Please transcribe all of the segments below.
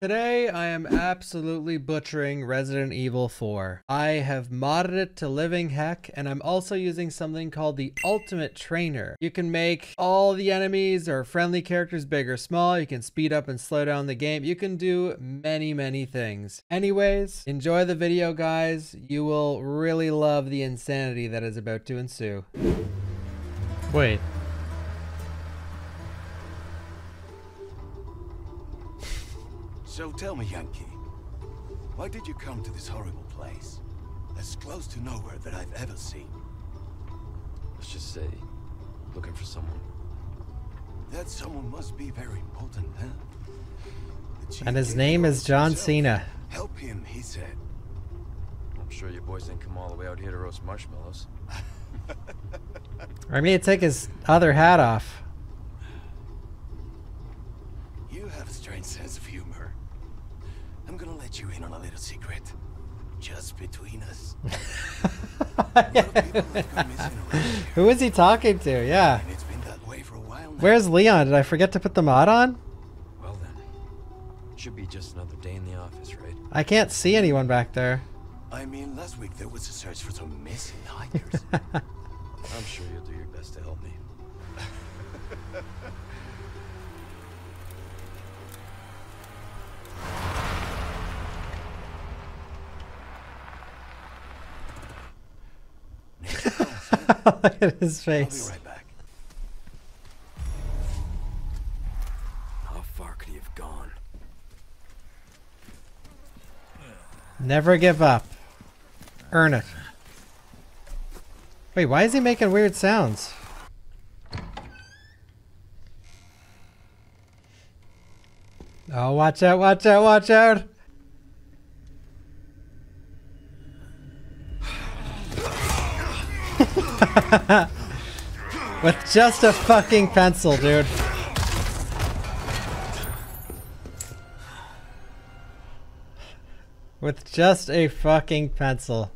Today, I am absolutely butchering Resident Evil 4. I have modded it to living heck, and I'm also using something called the Ultimate Trainer. You can make all the enemies or friendly characters big or small, you can speed up and slow down the game, you can do many, many things. Anyways, enjoy the video, guys. You will really love the insanity that is about to ensue. Wait. So tell me, Yankee, why did you come to this horrible place? As close to nowhere that I've ever seen. Let's just say, looking for someone. That someone must be very important, huh? And his name is John himself. Cena. Help him, he said. I'm sure your boys didn't come all the way out here to roast marshmallows. I need to take his other hat off. You have a strange sense of humor. I'm gonna let you in on a little secret. Just between us. A lot of people have gone missing around here, Who is he talking to? Yeah. and it's been that way for a while now. Where's Leon? Did I forget to put the mod on? Well then, should be just another day in the office, right? I can't see anyone back there. I mean, last week there was a search for some missing hikers. I'm sure you'll do your best to help me. Look at his face. I'll be right back. How far could he have gone? Never give up. Earn it. Wait, why is he making weird sounds? Oh, watch out, watch out, watch out! With just a fucking pencil, dude. With just a fucking pencil.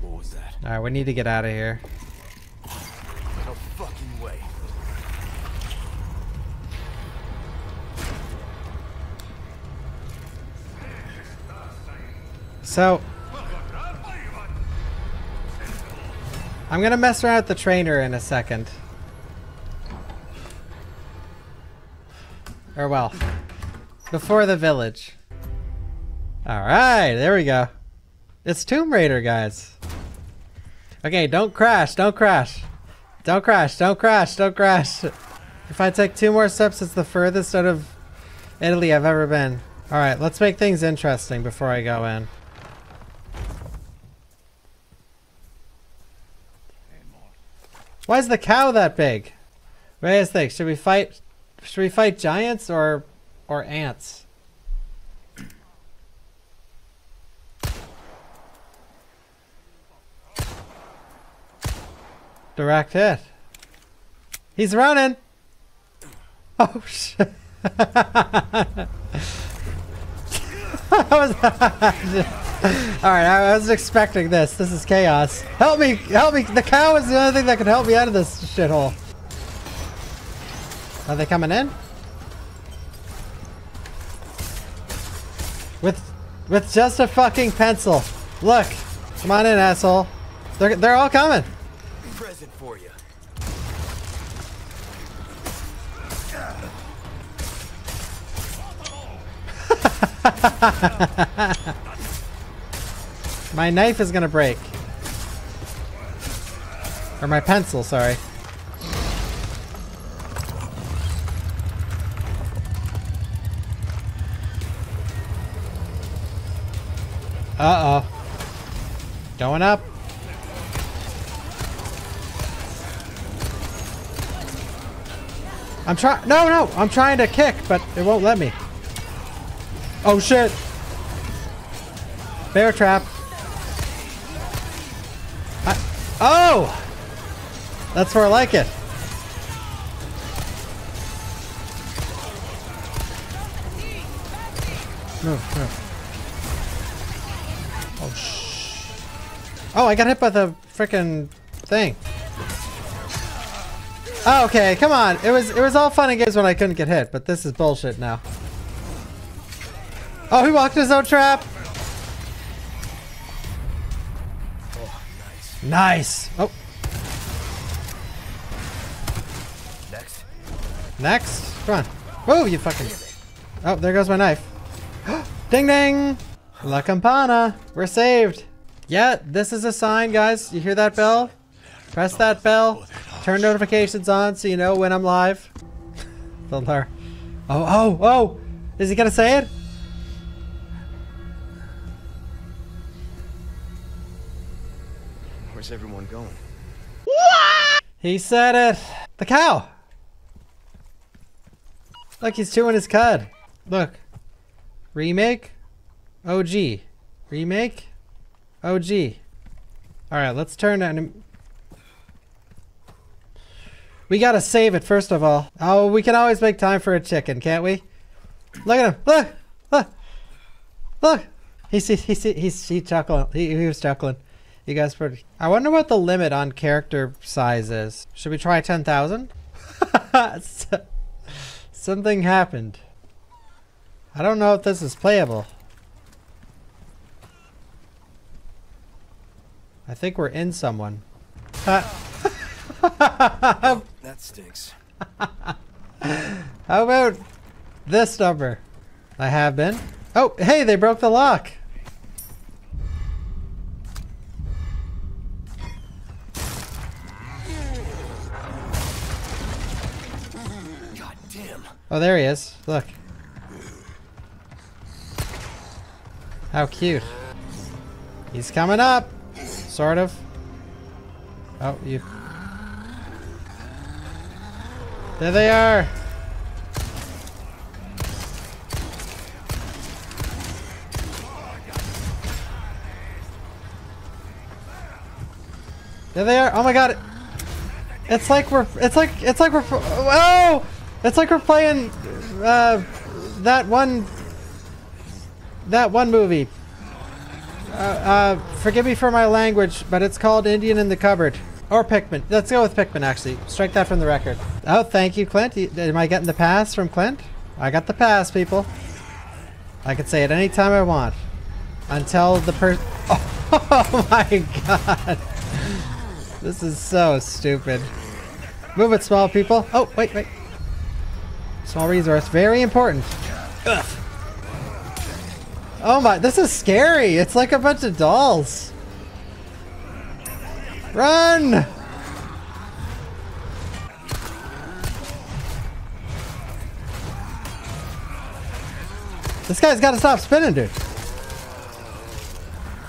What was that? Alright, we need to get out of here. No fucking way. So, I'm gonna mess around with the trainer in a second. Or well, before the village. Alright, there we go. It's Tomb Raider, guys. Okay, don't crash, don't crash. Don't crash, don't crash, don't crash. If I take two more steps, it's the furthest out of Italy I've ever been. Alright, let's make things interesting before I go in. Why is the cow that big? What do you think? Should we fight? Should we fight giants or or ants? Direct hit. He's running. Oh shit. Alright, I was expecting this. This is chaos. Help me! Help me! The cow is the only thing that can help me out of this shithole. Are they coming in? With with just a fucking pencil. Look. Come on in, asshole. They're they're all coming. Present for you. My knife is gonna break. Or my pencil, sorry. Uh-oh. Going up. I'm trying- No, no! I'm trying to kick, but it won't let me. Oh, shit! Bear trap. Oh! That's where I like it. Oh. Oh, I got hit by the freaking thing. Oh, okay, come on. It was it was all fun and games when I couldn't get hit, but this is bullshit now. Oh, he walked his own trap. Nice. Oh, Next. next. Come on. Whoa, you fucking. Oh, there goes my knife. ding ding. La Campana. We're saved. Yeah, this is a sign, guys. You hear that bell? Press that bell. Turn notifications on so you know when I'm live. the lure. Oh, oh, oh. Is he gonna say it? Where's everyone going? He said it. The cow. Look, he's chewing his cud. Look. Remake. OG. Remake. OG. Alright, let's turn anim- We gotta save it first of all. Oh, we can always make time for a chicken, can't we? Look at him. Look. Look. Look. He's he's he's he's, he's chuckling. He, he was chuckling. You guys pretty. I wonder what the limit on character size is. Should we try 10,000? Something happened. I don't know if this is playable. I think we're in someone. Uh, that stinks. How about this number? I have been. Oh, hey, they broke the lock. Oh, there he is. Look. How cute. He's coming up. Sort of. Oh, you. There they are. There they are. Oh my god. It's like we're it's like it's like we're oh it's like we're playing uh that one that one movie. Uh, uh forgive me for my language, but it's called Indian in the Cupboard. Or Pikmin. Let's go with Pikmin actually. Strike that from the record. Oh, thank you, Clint. Am I getting the pass from Clint? I got the pass, people. I can say it anytime I want. Until the per- Oh my god. This is so stupid. Move it, small people. Oh, wait, wait. Small resource. Very important. Ugh. Oh my, this is scary. It's like a bunch of dolls. Run! This guy's got to stop spinning, dude.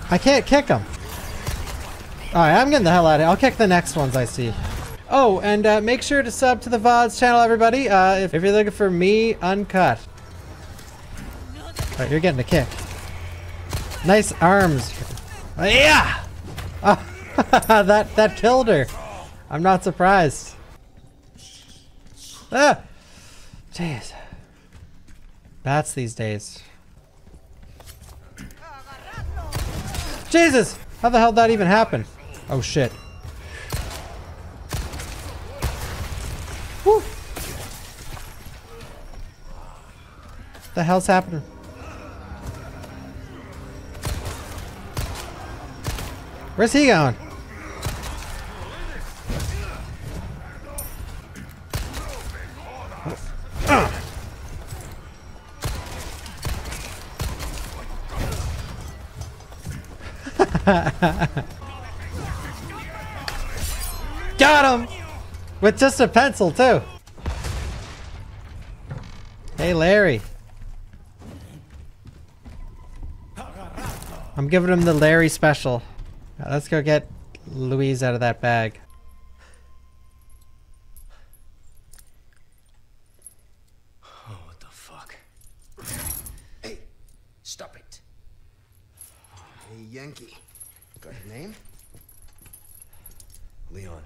I can't kick him. Alright, I'm getting the hell out of here. I'll kick the next ones I see. Oh, and uh, make sure to sub to the VODs channel, everybody, uh, if, if you're looking for me uncut. Alright, you're getting a kick. Nice arms. Yeah! Oh, that, that killed her. I'm not surprised. Ah! Jeez. Bats these days. Jesus! How the hell did that even happen? Oh shit. Woo! The hell's happening? Where's he going? Got him! With just a pencil, too. Hey, Larry. I'm giving him the Larry special. Uh, let's go get Luis out of that bag. Oh, what the fuck? Hey, stop it. Hey, Yankee. Got your name? Leon.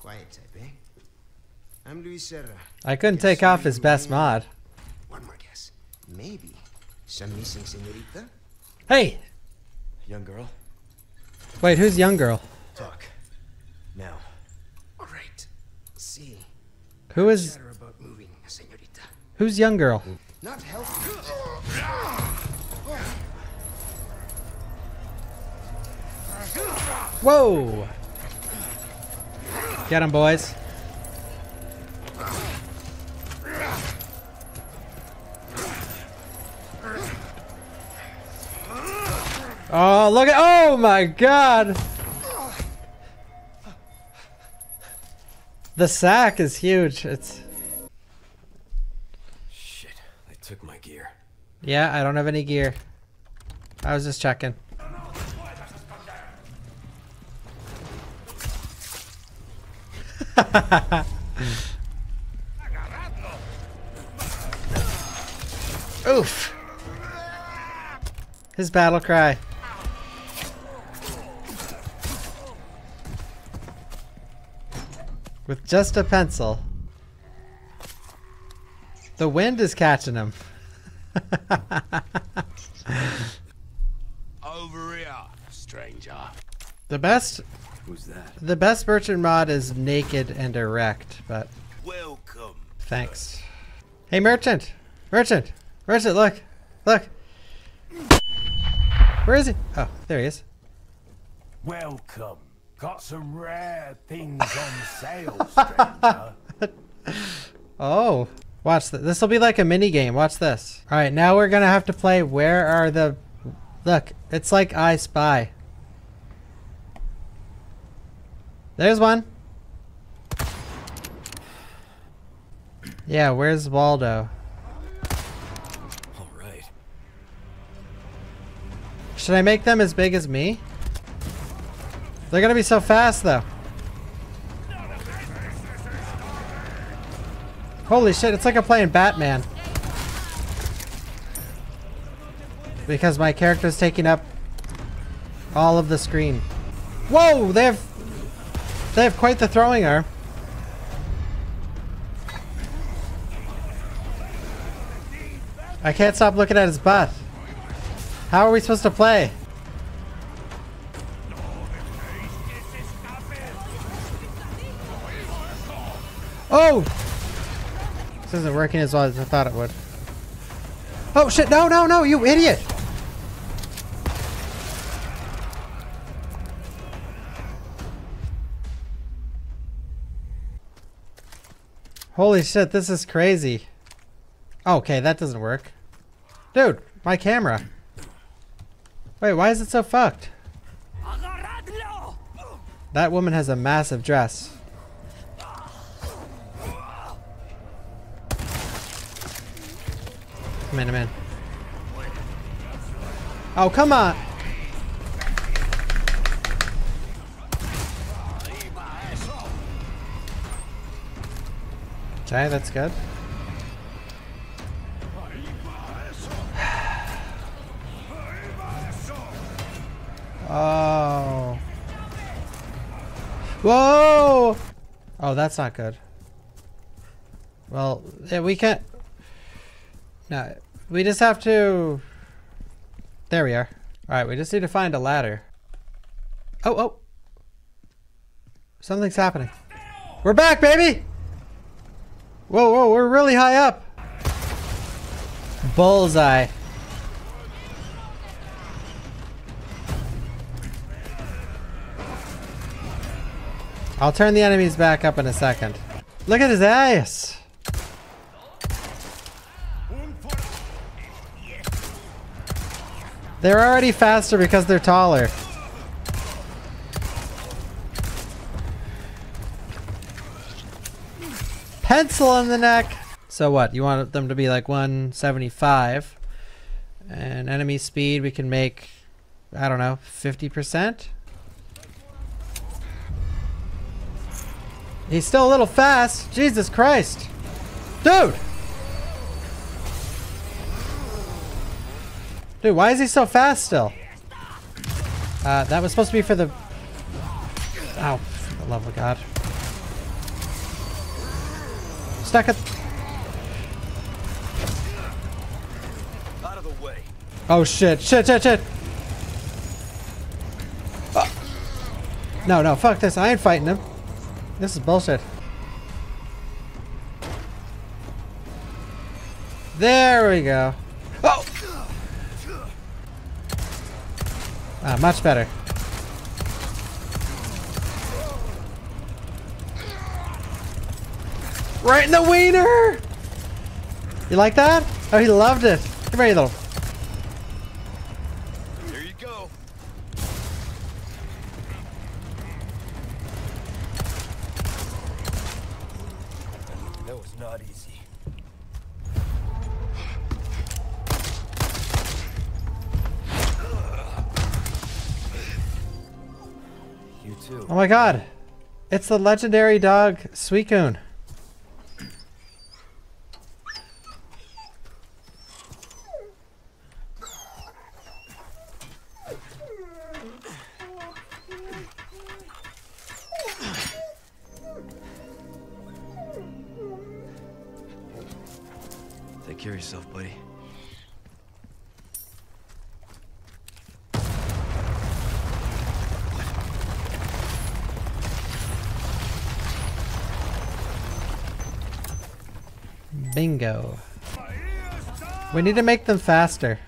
Quiet type, eh? I'm Luis Serra. I couldn't Guess take off his best mod. One more guess. Maybe some missing senorita? Hey! Young girl. Wait, who's young girl? Talk. Now. All right. See. Who is about moving senorita. who's young girl? Not healthy. Whoa! Get him, boys. Oh, look at- Oh my god! The sack is huge. It's- Shit, they took my gear. Yeah, I don't have any gear. I was just checking. Oof. His battle cry. With just a pencil. The wind is catching him. Over here, stranger. The best Who's that? the best merchant mod is naked and erect, but Welcome. thanks. Hey merchant! Merchant! Merchant, look! Look! Where is he? Oh, there he is. Welcome. Got some rare things on sale, stranger. Oh. Watch this. This will be like a mini game. Watch this. Alright, now we're gonna have to play Where Are the Look, it's like I Spy. There's one. Yeah, where's Waldo? All right. Should I make them as big as me? They're gonna be so fast though. Holy shit, it's like I'm playing Batman. Because my character's taking up all of the screen. Whoa, they have they have quite the throwing arm. I can't stop looking at his butt. How are we supposed to play? Oh! This isn't working as well as I thought it would. Oh shit, no, no, no, you idiot! Holy shit, this is crazy. Okay, that doesn't work. Dude, my camera. Wait, why is it so fucked? That woman has a massive dress. Come in, come in. Oh, come on! Okay, that's good. Oh. Whoa! Oh, that's not good. Well, yeah, we can't. No, we just have to. There we are. All right, we just need to find a ladder. Oh, oh. Something's happening. We're back, baby! Whoa, whoa, we're really high up. Bullseye. I'll turn the enemies back up in a second. Look at his ass. They're already faster because they're taller. Pencil in the neck. So what? You want them to be like 175. And enemy speed we can make, I don't know, 50%? He's still a little fast. Jesus Christ. Dude! Dude, why is he so fast still? Uh, that was supposed to be for the... Oh, for the love of God. Stuck it. Out of the way. Oh shit, shit, shit, shit. Uh, no, no, fuck this. I ain't fighting him. This is bullshit. There we go. Oh! Ah, much better. Right in the wiener! You like that? Oh, he loved it. Come here, you little. There you go. That was not easy. You too. Oh my god. It's the legendary dog, Suicune. Care of yourself, buddy. Bingo. We need to make them faster.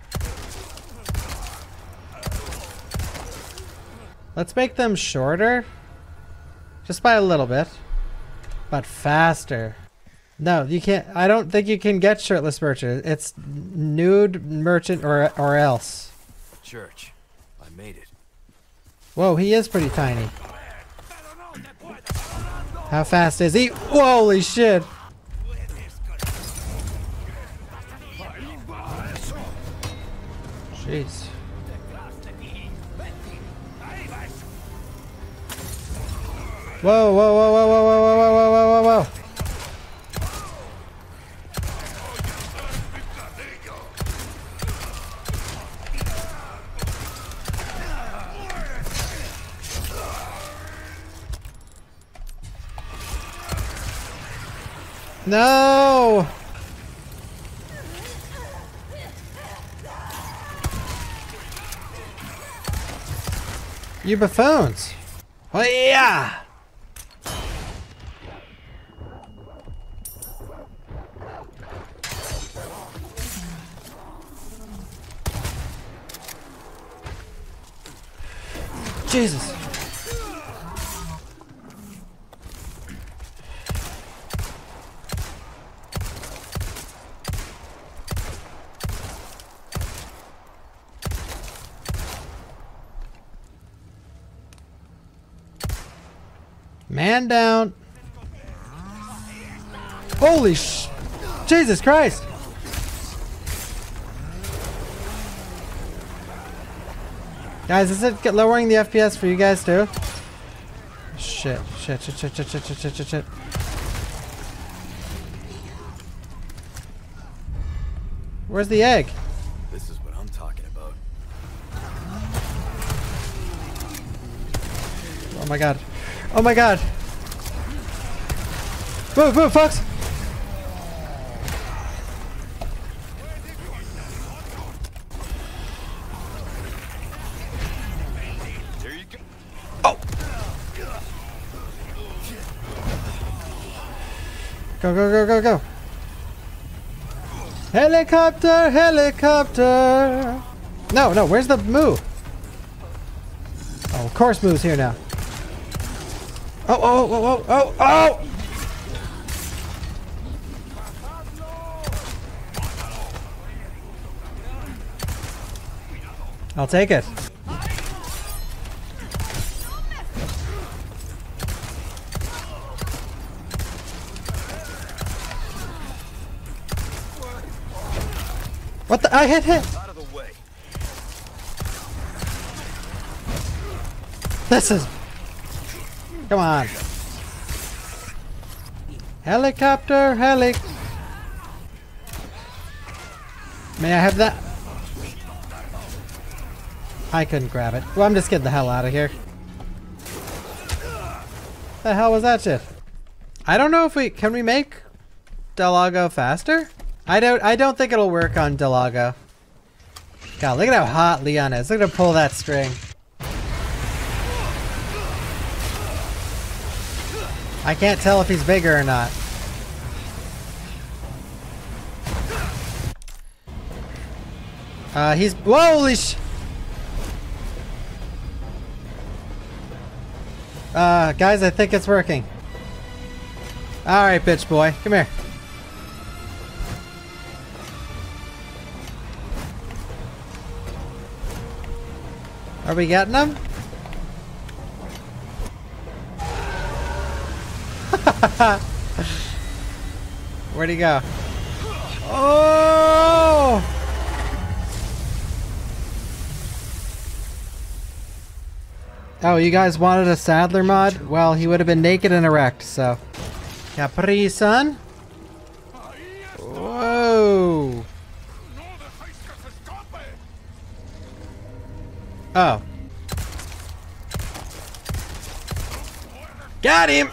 Let's make them shorter. Just by a little bit. But faster. No, you can't. I don't think you can get shirtless merchant. It's nude merchant or or else. Church. I made it. Whoa, he is pretty tiny. How fast is he? Holy shit. Jeez. Whoa, whoa, whoa, whoa, whoa, whoa, No! You buffoons! Oh yeah! Jesus! Man down. Holy sh... Jesus Christ! Guys, is it lowering the FPS for you guys too? Shit, shit, shit, shit, shit, shit, shit, shit, shit, shit. Where's the egg? This is what I'm talking about. Oh my god. Oh my god. Move, move, Fox! There you go. Go, go, go, go, go. Helicopter, helicopter. No, no, where's the moo? Oh, of course Moo's here now. Oh, oh, oh, oh, oh, oh! I'll take it. What the? I hit hit. Out of the way. This is. Come on. Helicopter, helic. May I have that? I couldn't grab it. Well, I'm just getting the hell out of here. The hell was that shit? I don't know if we can we make Del Lago faster. I don't. I don't think it'll work on Del Lago. God, look at how hot Leon is. Look at him pull that string. I can't tell if he's bigger or not. Uh, he's holy sh. Uh, guys, I think it's working. All right, bitch boy, come here. Are we getting them? Where'd he go? Oh! Oh, you guys wanted a Sadler mod? Well, he would have been naked and erect, so. Capri Sun? Whoa! Oh. Got him!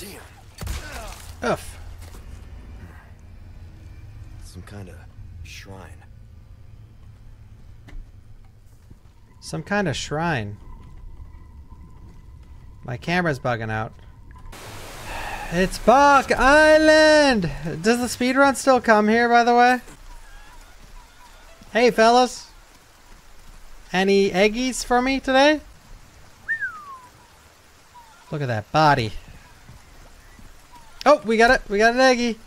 Damn. Oof. Some kind of shrine. Some kind of shrine. My camera's bugging out. It's Bach Island! Does the speedrun still come here, by the way? Hey, fellas. Any eggies for me today? Look at that body. Oh, we got it. We got an eggie.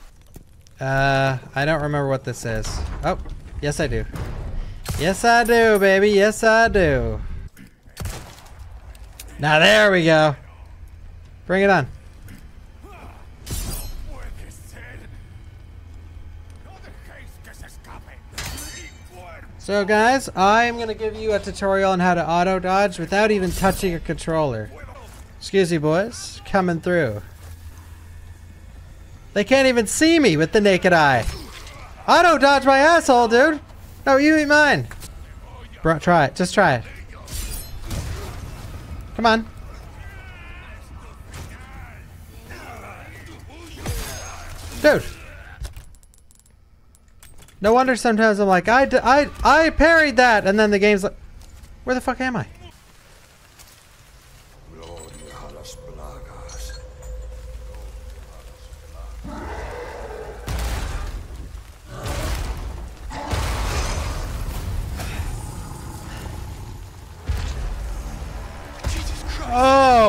Uh, I don't remember what this is. Oh, yes I do. Yes I do, baby. Yes I do. Now there we go. Bring it on. So guys, I'm going to give you a tutorial on how to auto dodge without even touching a controller. Excuse me boys, coming through. They can't even see me with the naked eye. Auto dodge my asshole, dude. No, you eat mine. Bro, try it. Just try it. Come on. Dude. No wonder sometimes I'm like, I, I, I parried that, and then the game's like, where the fuck am I?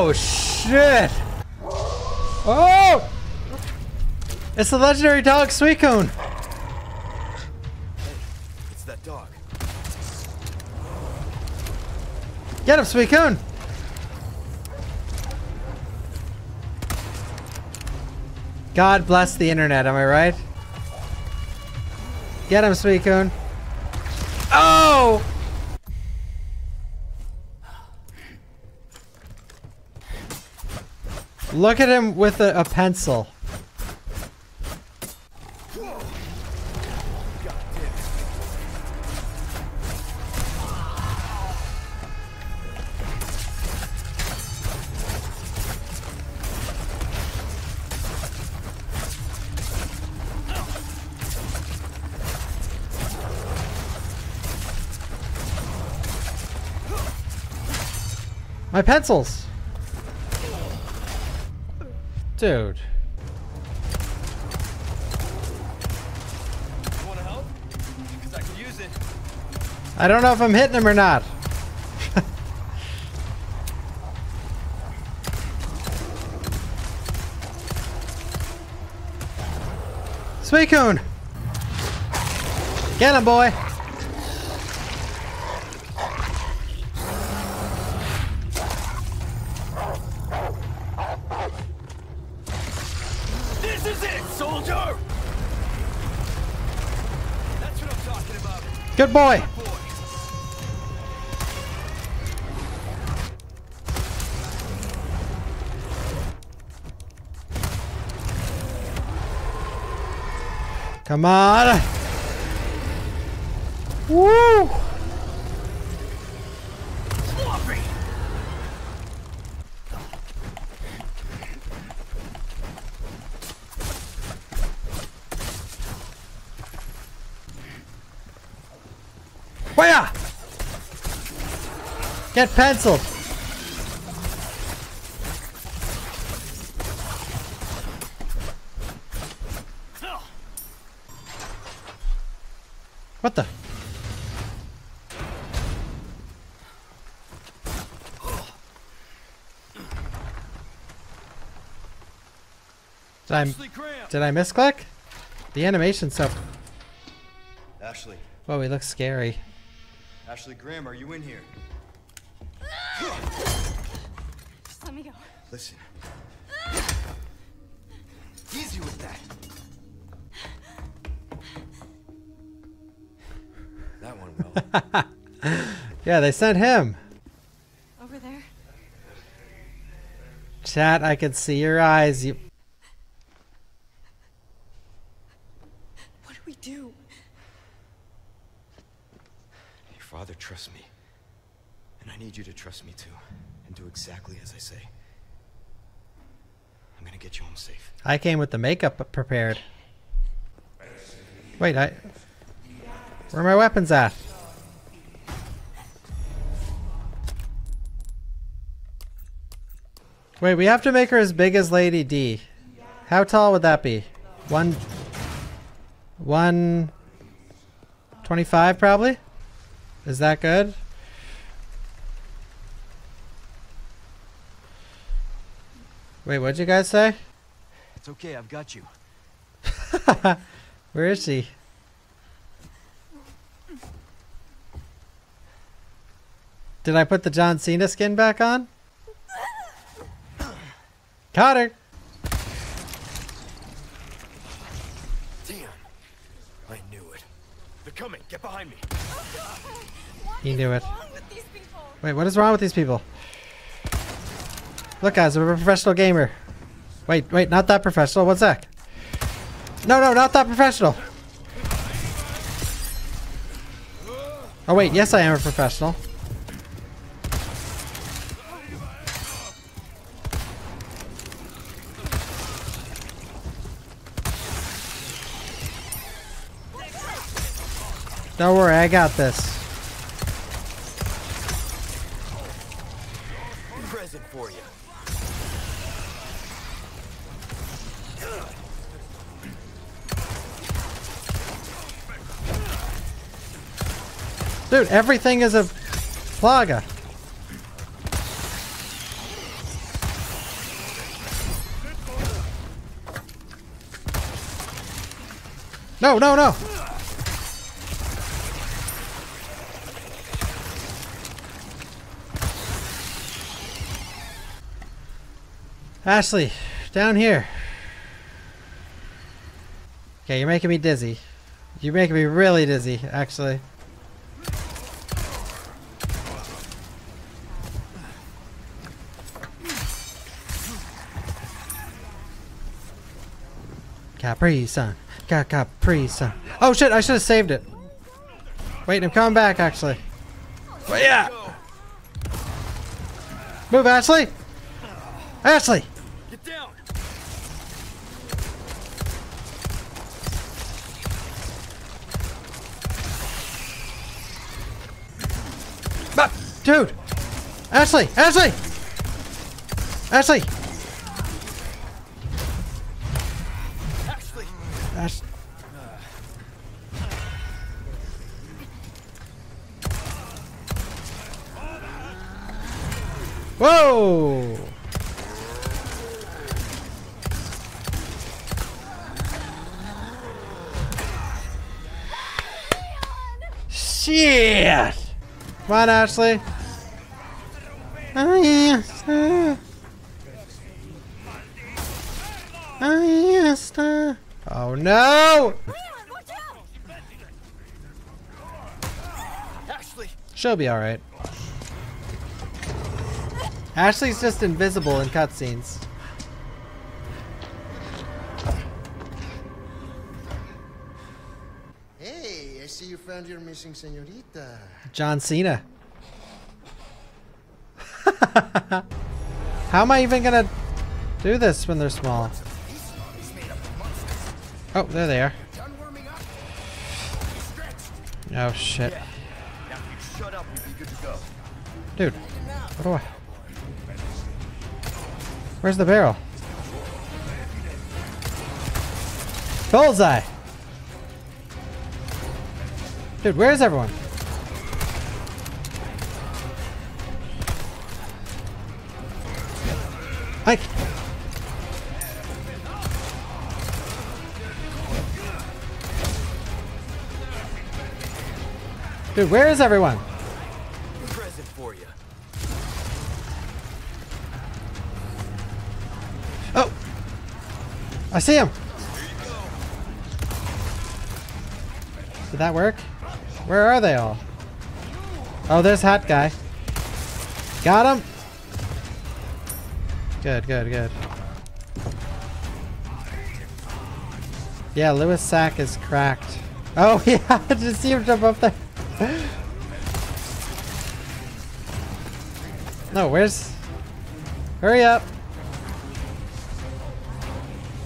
Oh shit! Oh! It's the legendary dog Suicune! It's that dog. Get him, Suicune! God bless the internet, am I right? Get him, Suicune! Oh! Look at him with a, a pencil. My pencils! Dude. You wanna help? Because I could use it. I don't know if I'm hitting him or not. Suicune! Get him, boy! Good boy! Come on! Get penciled! What the? Did I, did I misclick? The animation stuff. Ashley. Whoa, he looks scary. Ashley Graham, are you in here? Listen. Easy with that. That one will. Yeah, they sent him. Over there. Chat, I can see your eyes. You What do we do? Your father trusts me. And I need you to trust me too. And do exactly as I say. I'm gonna get you home safe. I came with the makeup prepared. Wait, I. Where are my weapons at? Wait, we have to make her as big as Lady D. How tall would that be? One. One. 25 probably? Is that good? Wait, what'd you guys say? It's okay, I've got you. Where is he? Did I put the John Cena skin back on? Caught her. Damn. I knew it. They're coming. Get behind me. He knew it. What's wrong with these people? Wait, what is wrong with these people? Look, guys, I'm a professional gamer. Wait, wait, not that professional. One sec. No, no, not that professional. Oh, wait, yes, I am a professional. Don't worry, I got this. Dude, everything is a plaga. No, no, no. Ashley, down here. Okay, you're making me dizzy. You're making me really dizzy, actually. Capri Sun. Ca Capri Sun. Oh shit, I should have saved it. Wait, I'm coming back actually. Wait, yeah. Move, Ashley. Ashley. Get down. Ah, dude. Ashley. Ashley. Ashley. Ash Whoa! Shit! Come on, Ashley. Oh, yes. Oh, yes. Oh, no! Leon, watch out! Ashley. She'll be alright. Ashley's just invisible in cutscenes. Hey, I see you found your missing senorita. John Cena. How am I even gonna do this when they're small? Oh, there they are. Oh shit. Now if you shut up, you'll be good to go. Dude, what do I... Where's the barrel? Bullseye! Dude, where's everyone? Mike! Dude, where is everyone? Present for you. Oh! I see him! Did that work? Where are they all? Oh, there's Hat Guy. Got him! Good, good, good. Yeah, Luis Sack is cracked. Oh, yeah, I just see him jump up there. No, where's... Hurry up!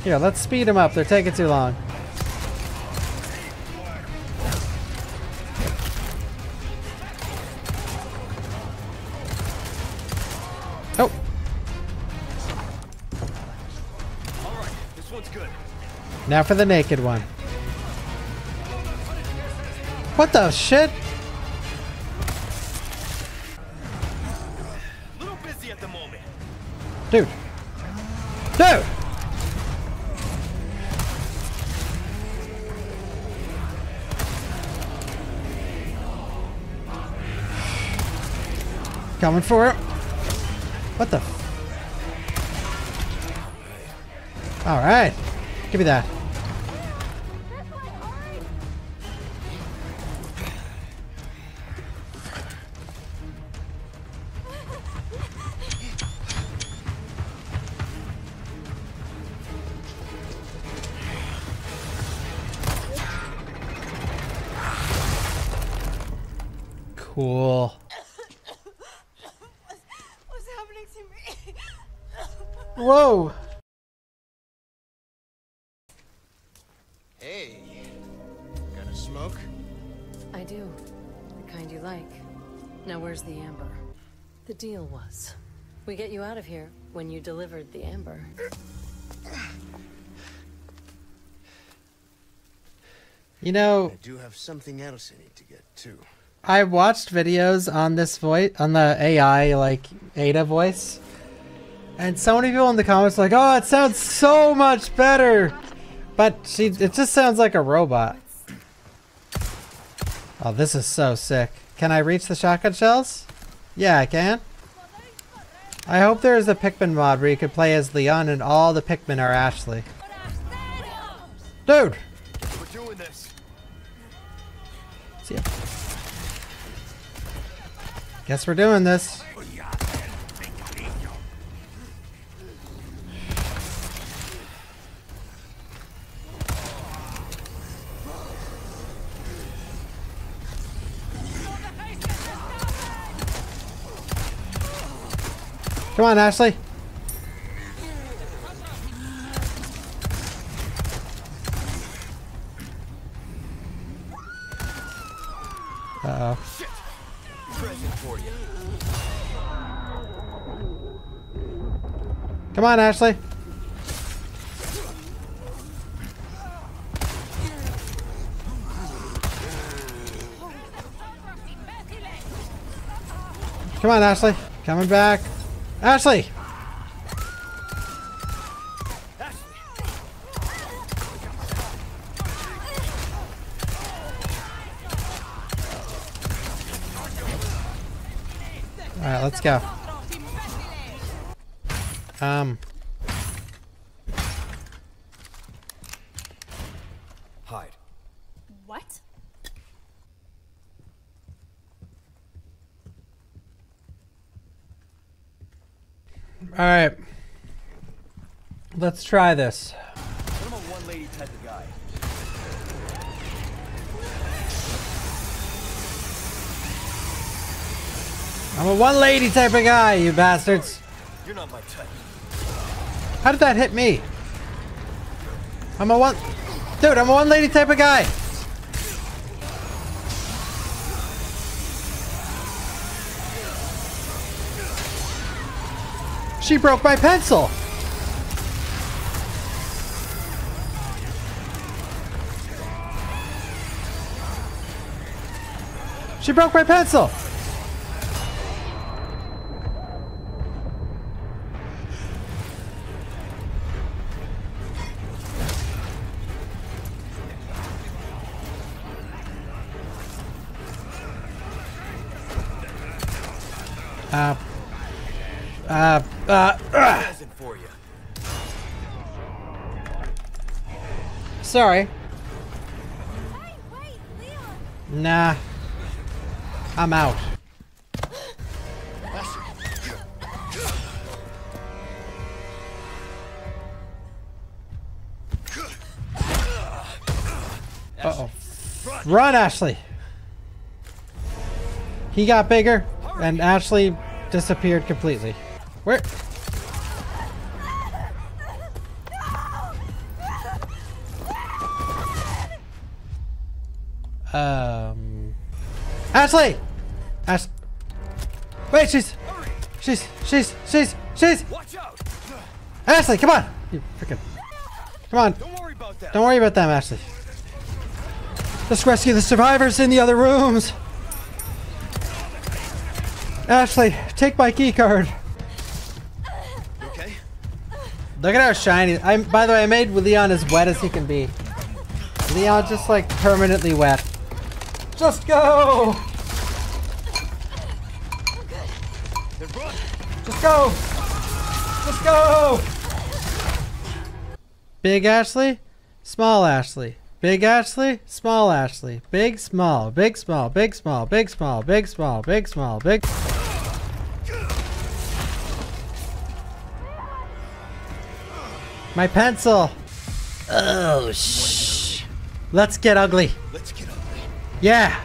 Here, let's speed them up. They're taking too long. Oh, this one's good. now for the naked one. What the shit? Dude. Dude! Coming for it. What the? All right. Give me that. Delivered the amber. You know, I do have something else I need to get too. I watched videos on this voice on the AI like Ada voice, and so many people in the comments were like, "Oh, it sounds so much better," but she it just sounds like a robot. Oh, this is so sick. Can I reach the shotgun shells? Yeah, I can. I hope there is a Pikmin mod where you could play as Leon and all the Pikmin are Ashley. Dude! We're doing this. See ya. Guess we're doing this. Come on, Ashley. Come on, Ashley. Come on, Ashley. Coming back. Ashley! Alright, let's go. Um, Hide. What? alright. Let's try this. I'm a one lady type of guy. I'm a one lady type of guy, you bastards. You're not my type. How did that hit me? I'm a one. Dude, I'm a one lady type of guy. She broke my pencil. She broke my pencil! Uh, uh, uh, uh, for you. sorry. Hey, wait, Leon! Nah. I'm out. Uh-oh. Run, Ashley! He got bigger, and Ashley disappeared completely. Where? Ashley! Ash... Wait, she's... She's... She's... She's... She's... Watch out! Ashley, come on! You freaking... Come on. Don't worry about that. Don't worry about them, Ashley. Let's rescue the survivors in the other rooms. Ashley, take my key card. You okay? Look at how shiny. I'm. By the way, I made Leon as wet as he can be. Leon just like permanently wet. Just go. Then run. Just go. Just go. Big Ashley, small Ashley. Big Ashley, small Ashley. Big, small, big, small, big, small, big, small, big, small, big, small, big. My pencil. Oh, shh. Let's get ugly. Let's get ugly. Yeah. Yeah!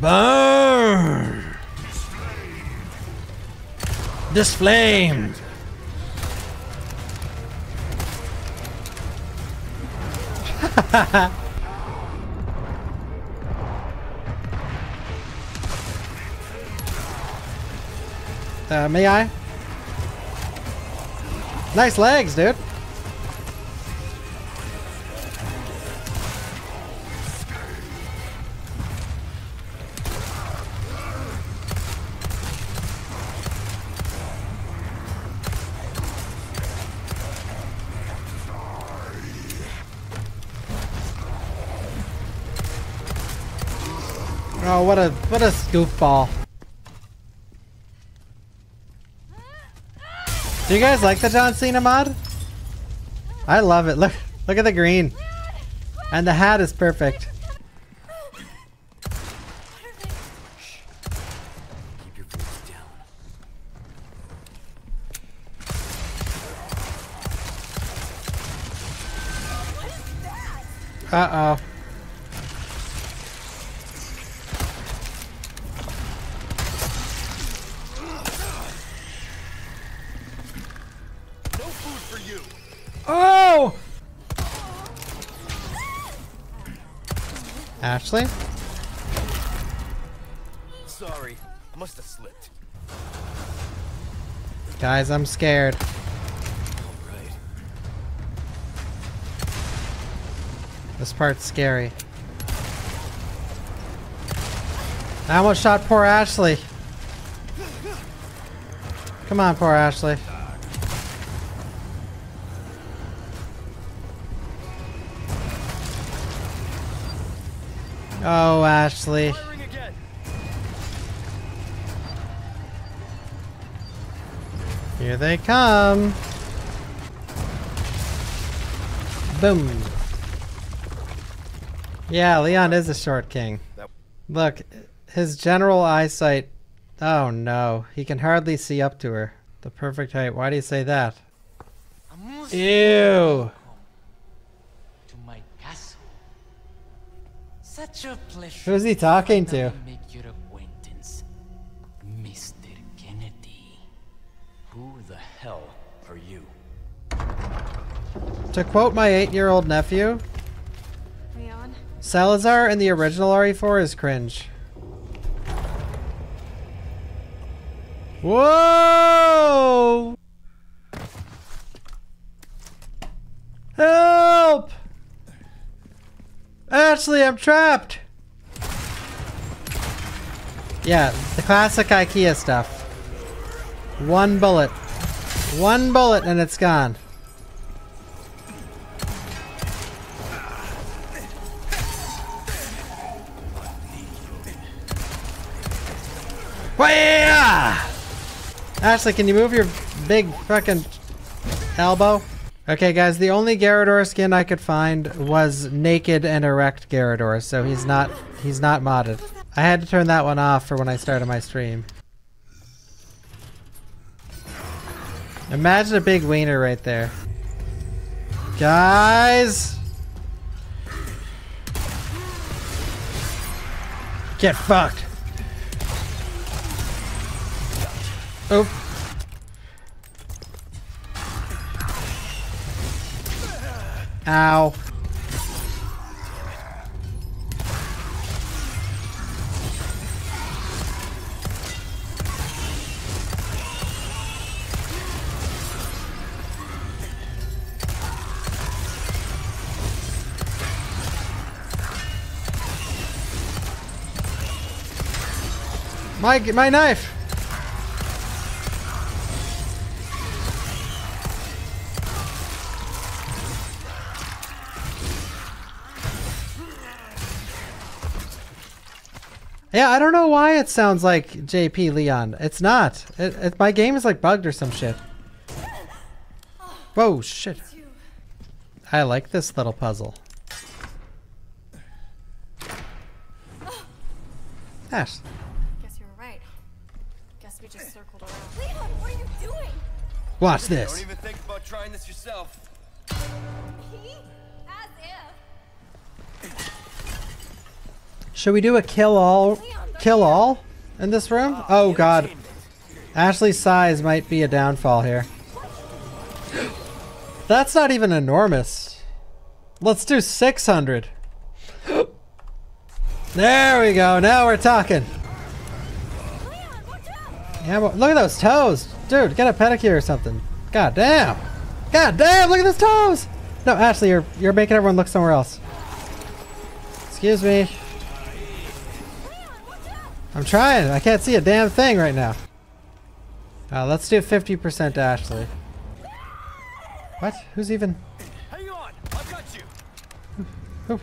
Burn! This flame! Uh, may I? Nice legs, dude. What a goofball. Do you guys like the John Cena mod? I love it. Look look at the green. And the hat is perfect. Uh-oh. Guys, I'm scared. Right. This part's scary. I almost shot poor Ashley. Come on, poor Ashley. Oh, Ashley. Here they come. Boom. Yeah, Leon is a short king. Look, his general eyesight. Oh no, he can hardly see up to her. The perfect height. Why do you say that? Ew. to my castle. Such a pleasure. Who's he talking to? To quote my eight-year-old nephew, Leon? Salazar in the original RE4 is cringe. Whoa! Help! Ashley, I'm trapped! Yeah, the classic IKEA stuff. One bullet. One bullet and it's gone. Ashley, can you move your big fucking elbow? Okay, guys, the only Garador skin I could find was naked and erect Garador, so he's not he's not modded. I had to turn that one off for when I started my stream. Imagine a big wiener right there. Guys! Get fucked! Oh. Ow. My my knife. Yeah, I don't know why it sounds like JP Leon. It's not. It, it, my game is like bugged or some shit. Whoa, shit. I like this little puzzle. Ash. Guess you were right. Guess we just circled around. Leon, what are you doing? Watch Don't this. even think about trying this yourself. Should we do a kill all kill all in this room? Oh god. Ashley's size might be a downfall here. That's not even enormous. Let's do 600. There we go. Now we're talking. Yeah, but look at those toes. Dude, get a pedicure or something. God damn. God damn, look at those toes. No, Ashley, you're you're making everyone look somewhere else. Excuse me. I'm trying. I can't see a damn thing right now. Uh, let's do 50% Ashley. What? Who's even... Hang on, I've got you. Who?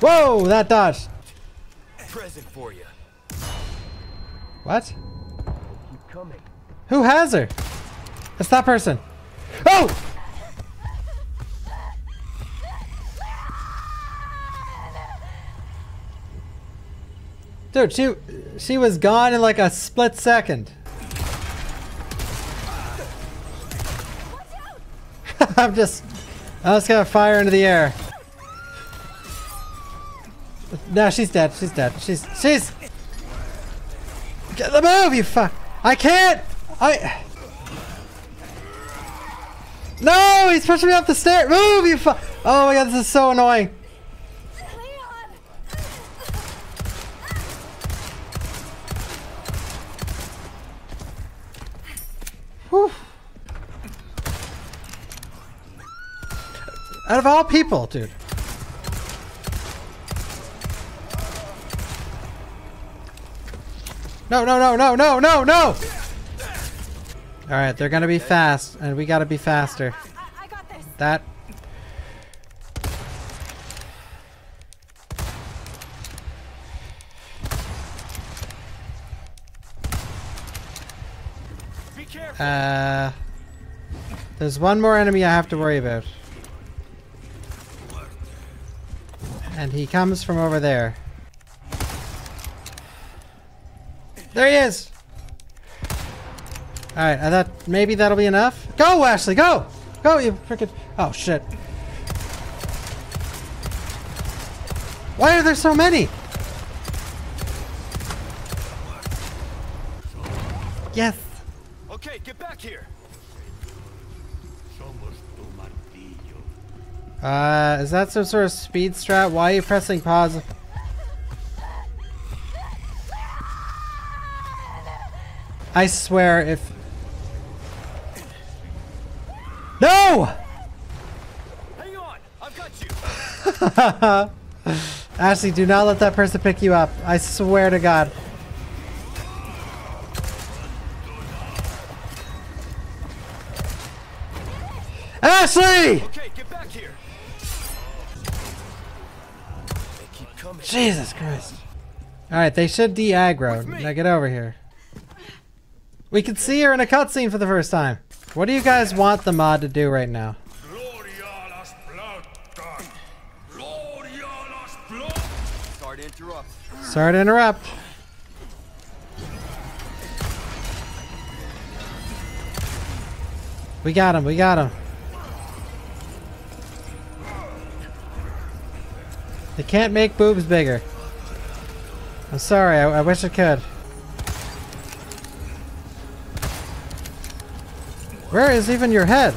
Whoa, that dodged. Present for you. What? Who has her? It's that person. Oh! Dude, she she was gone in like a split second. I'm just I'm just gonna fire into the air. No, she's dead. She's dead. She's she's Get the move, you fuck! I can't! I... No! He's pushing me up the stair! Move, you fuck! Oh my god, this is so annoying. Out of all people, dude. No, no, no, no, no, no, no! Alright, they're gonna be fast, and we gotta be faster. I, I. That. Uh. There's one more enemy I have to worry about. And he comes from over there. There he is! Alright, I thought maybe that'll be enough. Go, Ashley, go! Go, you freaking... Oh, shit. Why are there so many? Yes! Okay, get back here. Uh, is that some sort of speed strat? Why are you pressing pause? I swear if... No! Hang on, I've got you. Ashley, do not let that person pick you up. I swear to God. Ashley! Okay, Jesus Christ. Alright, they should de-aggro. Now get over here. We can see her in a cutscene for the first time. What do you guys want the mod to do right now? Sorry to interrupt. Sorry to interrupt. We got him, we got him. They can't make boobs bigger. I'm sorry, I, I wish I could. Where is even your head?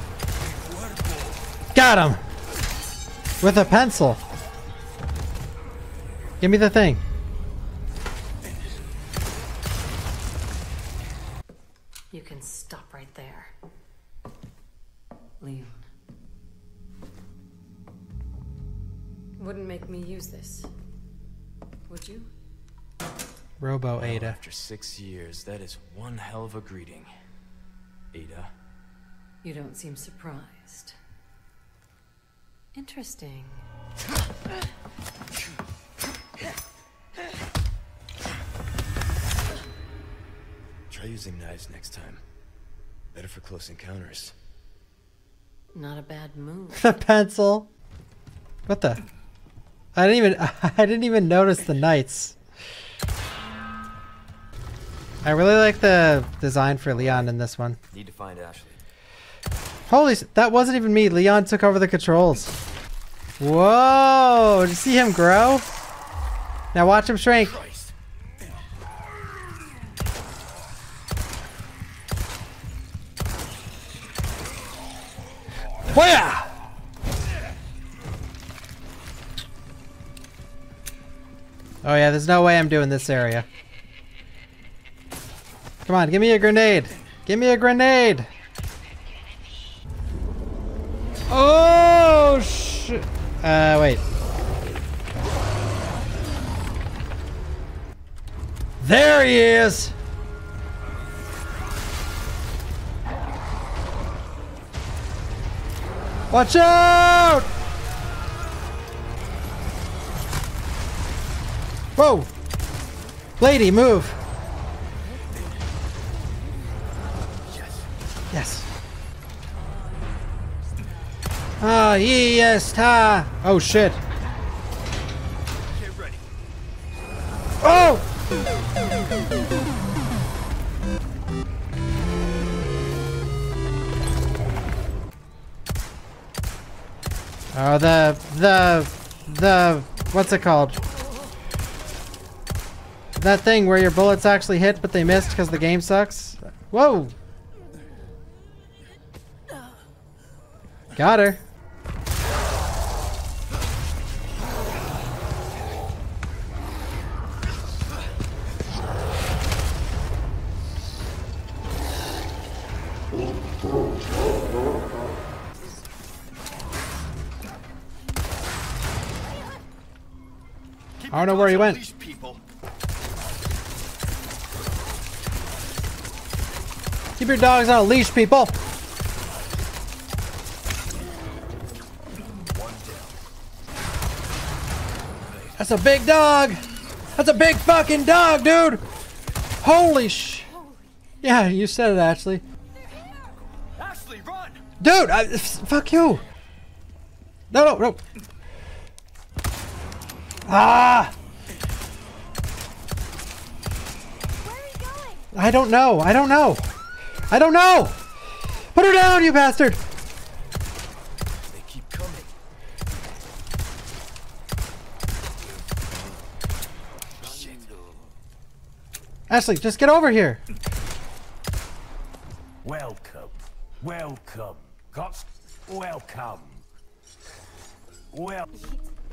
Got him! With a pencil. Give me the thing. Robo Ada. After six years, that is one hell of a greeting. Ada. You don't seem surprised. Interesting. Try using knives next time. Better for close encounters. Not a bad move. the pencil. What the? I didn't even I didn't even notice the knights. I really like the design for Leon in this one. Need to find Ashley. Holy, that wasn't even me. Leon took over the controls. Whoa! Did you see him grow? Now watch him shrink. Christ. Where? Oh yeah, there's no way I'm doing this area. Come on, give me a grenade. Give me a grenade. Oh shit. Uh, wait. There he is. Watch out! Whoa! Lady, move! Ah, yes, ta! Oh shit. Ready. Oh! Oh, the, the, the, what's it called? That thing where your bullets actually hit but they missed because the game sucks? Whoa! Got her. I don't know where he went. Keep your dogs on a leash, people. That's a big dog. That's a big fucking dog, dude. Holy sh. Yeah, you said it, Ashley. Ashley, run! Dude, I, fuck you. No, no, no. Ah! I don't know. I don't know. I don't know. Put her down, you bastard. They keep coming. Ashley, just get over here. Welcome. Welcome. Cops, welcome. Well,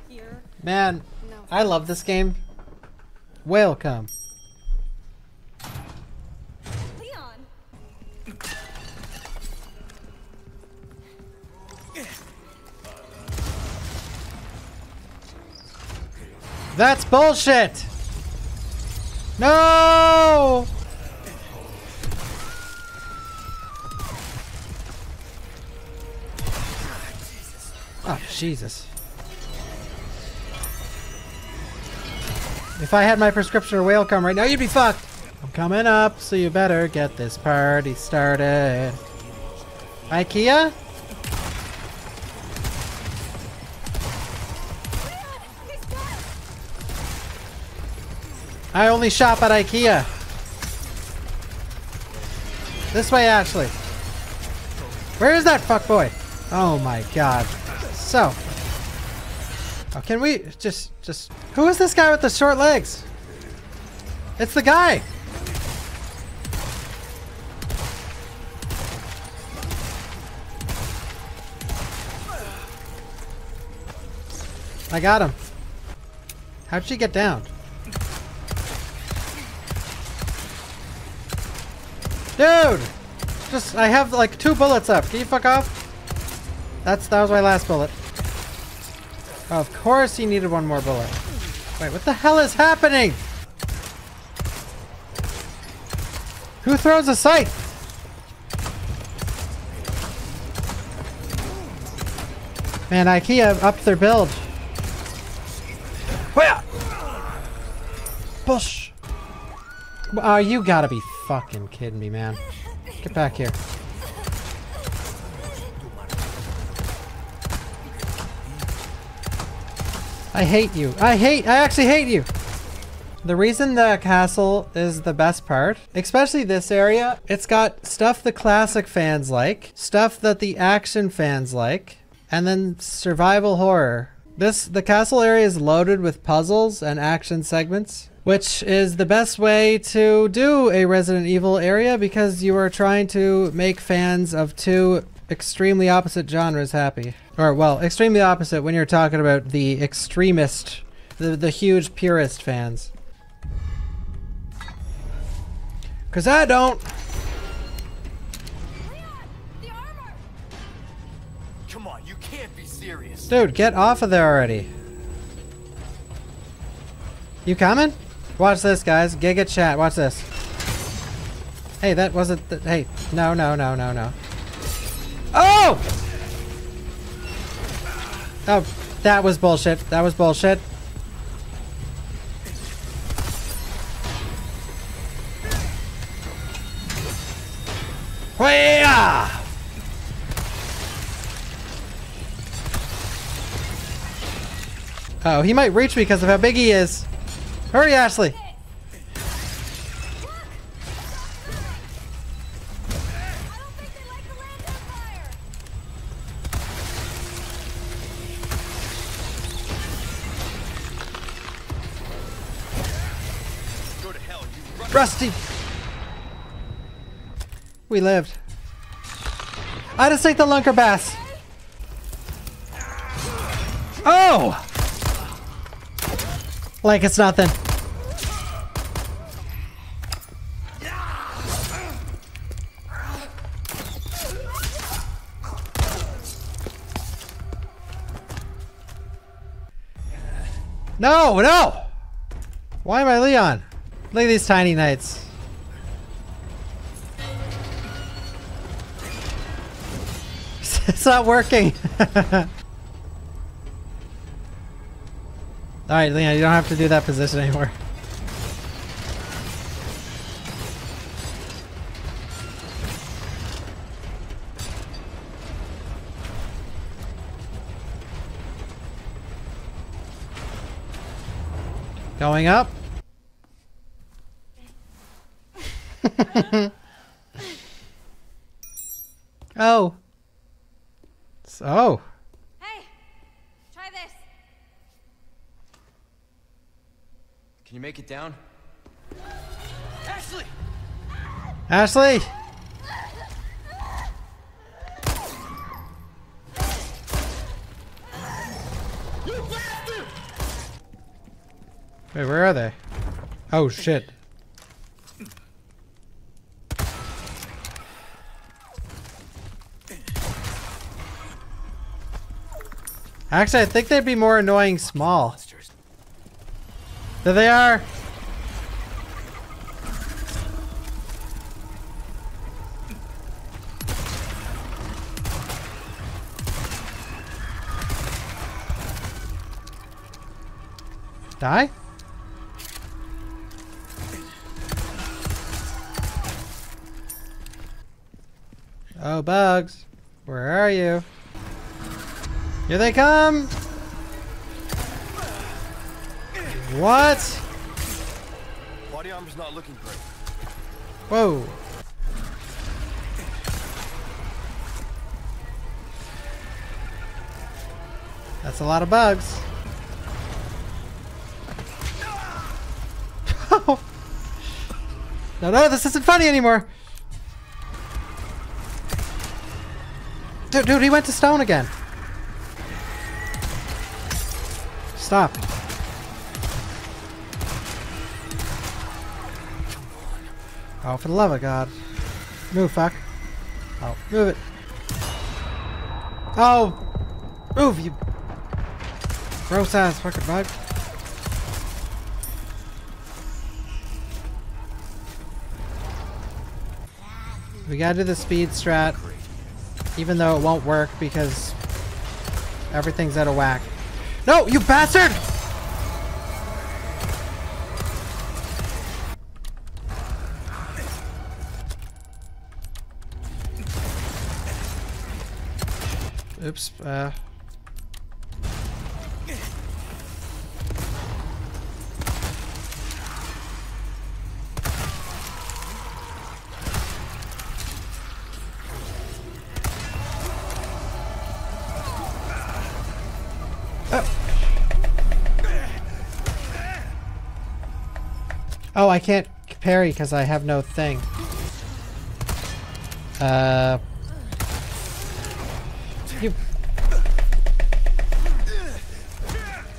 Here. Man, No. I love this game. Welcome. Leon. That's bullshit. No! Oh, Jesus. If I had my prescription or whale come right now, you'd be fucked. I'm coming up, so you better get this party started. IKEA? I only shop at IKEA. This way, Ashley. Where is that fuckboy? Oh my god. So. Oh, can we just, just. Who is this guy with the short legs? It's the guy. I got him. How'd she get down? Dude! Just, I have like two bullets up. Can you fuck off? That's, that was my last bullet. Of course he needed one more bullet. Wait, what the hell is happening? Who throws a scythe? Man, IKEA upped their build. Where? Push. Oh, uh, you gotta be fucking kidding me, man. Get back here. I hate you. I hate, I actually hate you. The reason the castle is the best part, especially this area, it's got stuff the classic fans like, stuff that the action fans like, and then survival horror. This the castle area is loaded with puzzles and action segments, which is the best way to do a Resident Evil area because you are trying to make fans of two extremely opposite genres happy. Or well, extremely opposite when you're talking about the extremist, the the huge purist fans. Cause I don't. The come on, you can't be serious. Dude, get off of there already. You coming? Watch this, guys. Giga Chad. Watch this. Hey, that wasn't. The, hey, no, no, no, no, no. Oh! Oh, that was bullshit. That was bullshit. Oh, he might reach me because of how big he is. Hurry, Ashley. We lived. I just take the lunker bass. Oh! Like it's nothing. No, no! Why am I Leon? Look at these tiny knights. it's not working. Alright, Lena, you don't have to do that position anymore. Going up. oh. So. Oh. Hey, try this. Can you make it down? Ashley! Ashley! Wait, where are they? Oh shit. Actually, I think they'd be more annoying small. There they are! Die? Oh, bugs. Where are you? Here they come! What? Body armor's not looking great. Whoa. That's a lot of bugs. no, no, this isn't funny anymore. Dude, dude, he went to stone again. Stop. Oh, for the love of God. Move, fuck. Oh, move it. Oh! Move, you gross ass fucking bug. We gotta do the speed strat, even though it won't work because everything's out of whack. No, you bastard! Oops, uh... I can't parry because I have no thing. Uh... You...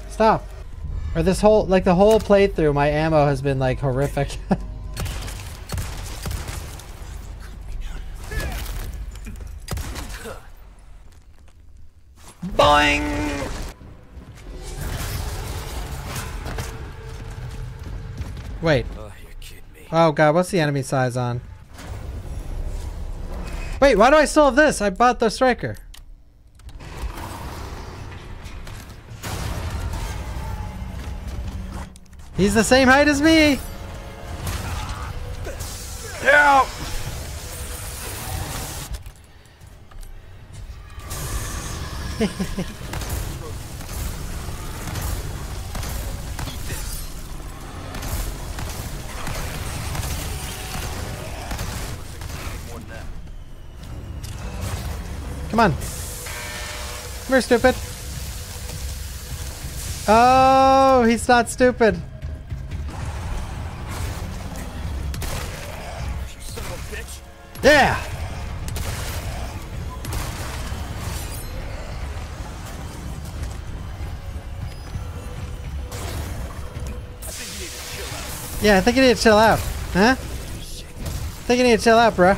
Stop. Or this whole, like the whole playthrough, my ammo has been like horrific. Boing! Wait. Oh, you're kidding me. God, what's the enemy size on? Wait, why do I still have this? I bought the striker. He's the same height as me! Yeah! Come on. Come here, stupid. Oh, he's not stupid. Yeah! Yeah, I think you need to chill out. Huh? I think you need to chill out, bro.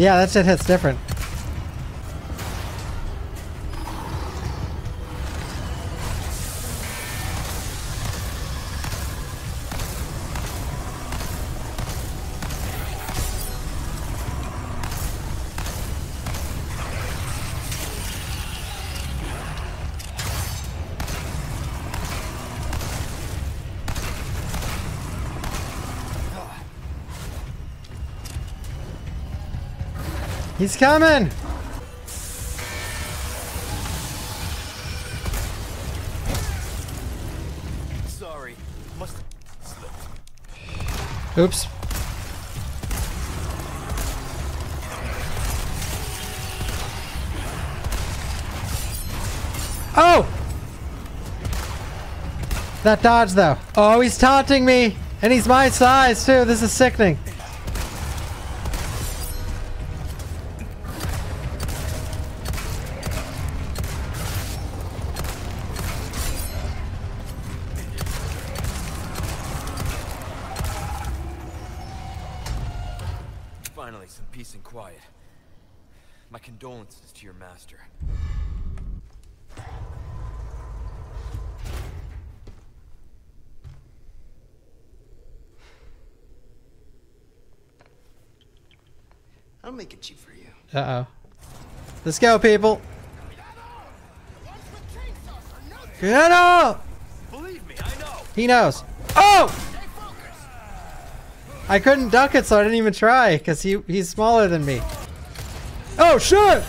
Yeah, that shit hits different. He's coming! Sorry. Must have slipped. Oops. Oh! That dodge though. Oh, he's taunting me! And he's my size too. This is sickening. Uh-oh. Let's go, people. Get up! Believe me, I know. He knows. Oh! I couldn't duck it, so I didn't even try, because he, he's smaller than me. Oh, shit!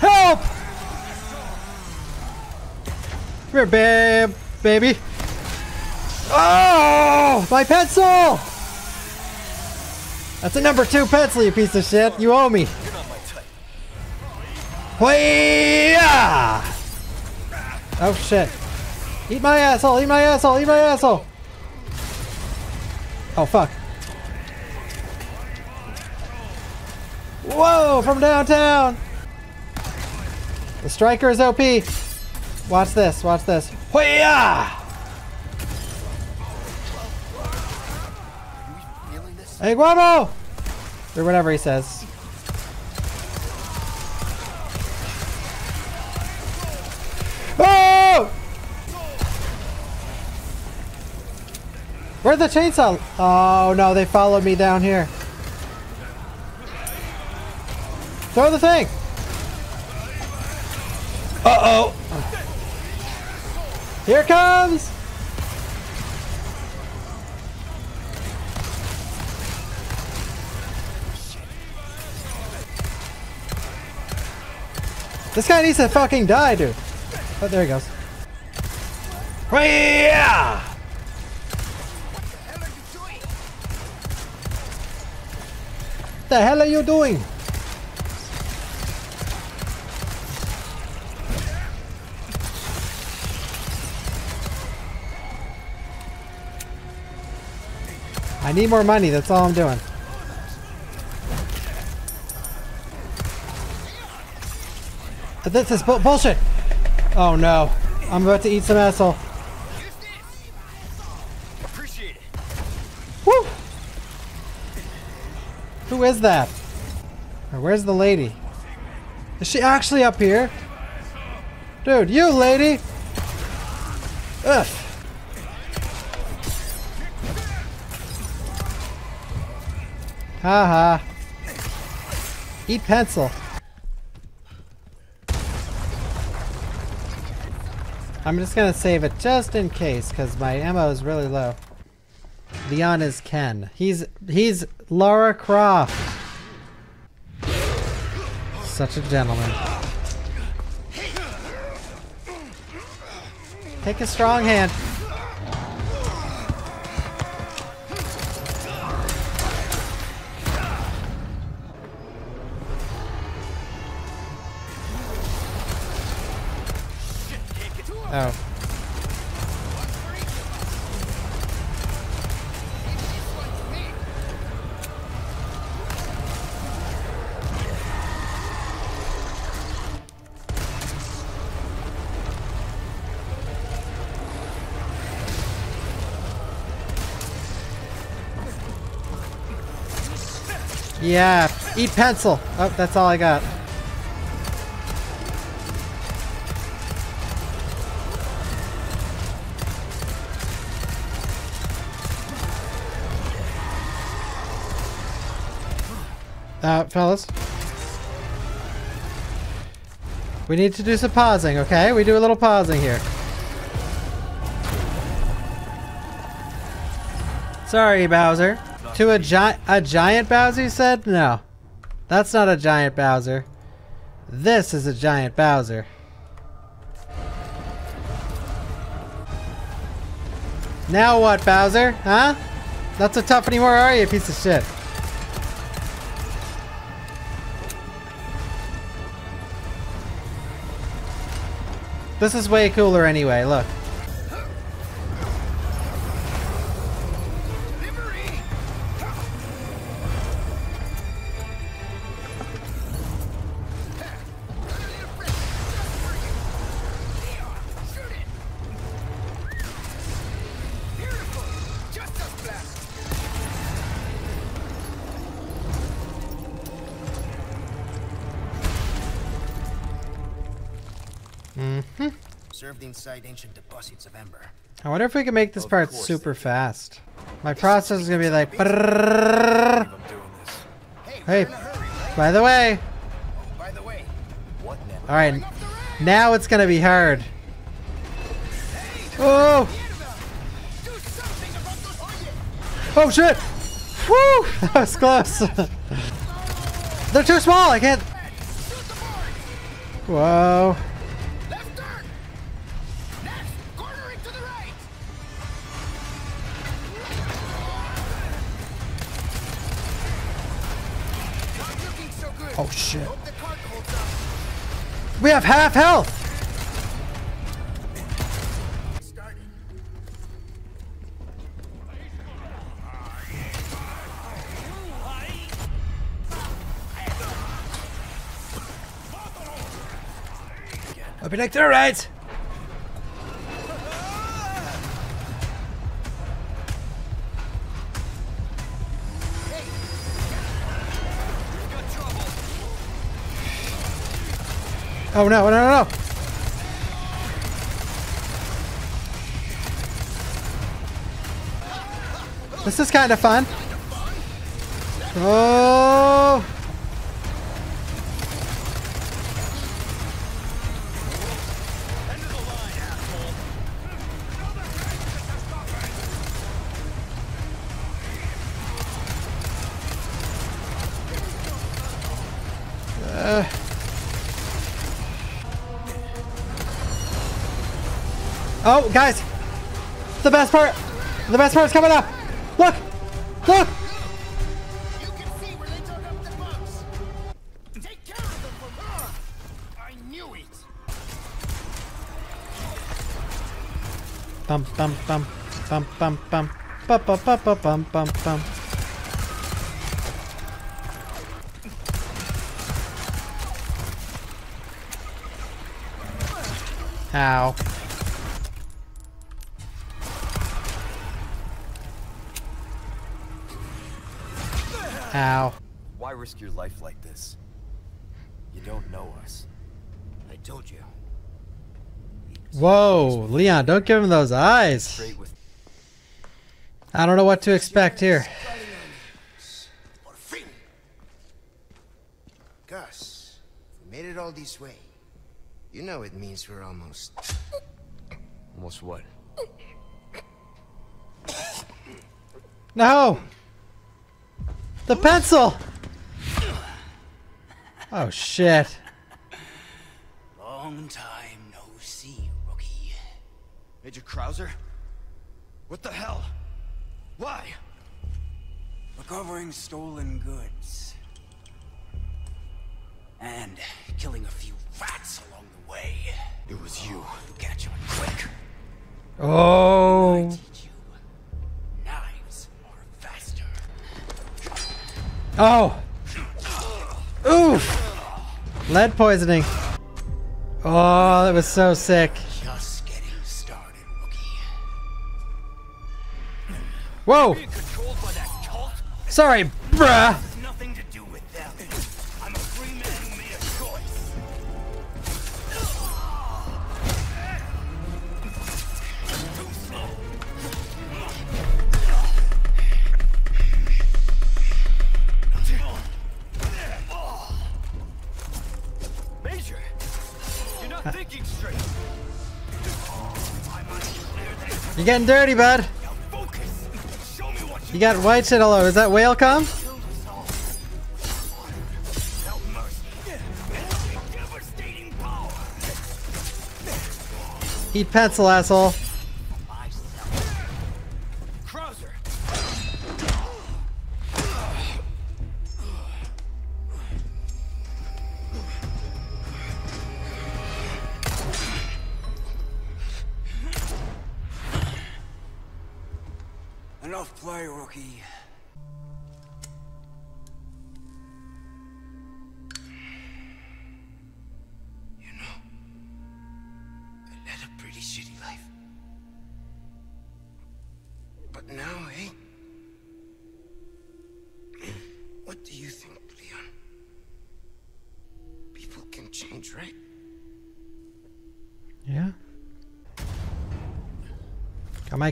Help! Come here, babe, baby. Oh! My pencil! That's a number two pencil, you piece of shit. You owe me. Oh shit. Eat my asshole, eat my asshole, eat my asshole! Oh fuck. Whoa, from downtown! The striker is OP. Watch this, watch this. Whee-ya! Hey, Guamo! Or whatever he says. Oh! Where's the chainsaw? Oh no, they followed me down here. Throw the thing! Uh-oh! Here comes! This guy needs to fucking die, dude. Oh, there he goes. Yeah! What the hell are you doing? I need more money, that's all I'm doing. This is bu bullshit! Oh no. I'm about to eat some asshole. Appreciate it. Woo! Who is that? Or where's the lady? Is she actually up here? Dude, you lady! Ugh. Haha. Eat pencil. I'm just gonna save it just in case, because my ammo is really low. Leon is Ken. He's he's Lara Croft. Such a gentleman. Take a strong hand. Yeah, eat pencil. Oh, that's all I got. Uh, fellas. We need to do some pausing, okay? We do a little pausing here. Sorry, Bowser. To a giant a giant Bowser said? No. That's not a giant Bowser. This is a giant Bowser. Now what, Bowser? Huh? Not so tough anymore, are you, piece of shit? This is way cooler anyway, look. Inside ancient deposits of amber. I wonder if we can make this part super fast. My process is gonna be like. Hey, by the way. By the way, What now? All right, now it's gonna be hard. Oh! Oh shit! Woo! That was close. They're too small. I can't. Whoa! Oh shit. We have half health! I'll be like, alright! Oh no, no, no, no. This is kind of fun. Oh. Oh, guys! The best part! The best part is coming up! Look! Look! You can see where they dug up the bugs. Take care of them for more. I knew it. Bum bum bum bum bum bum bum bum bum bum bum bum bum. Ow. Ow. Why risk your life like this? You don't know us. I told you. Whoa, Leon, don't give him those eyes. I don't know what to expect here. Gus, we made it all this way. You know it means we're almost. almost what? No! The pencil! Oh shit. Long time no see, rookie. Major Krauser? What the hell? Why? Recovering stolen goods. And killing a few rats along the way. It was you. Catch on quick. Oh. Oh. Oof. Lead poisoning. Oh, that was so sick. Just getting started. Whoa. Controlled by that cult? Sorry, bruh. Getting dirty, bud. You got white shit all over. Is that whale come? Eat pencil, asshole.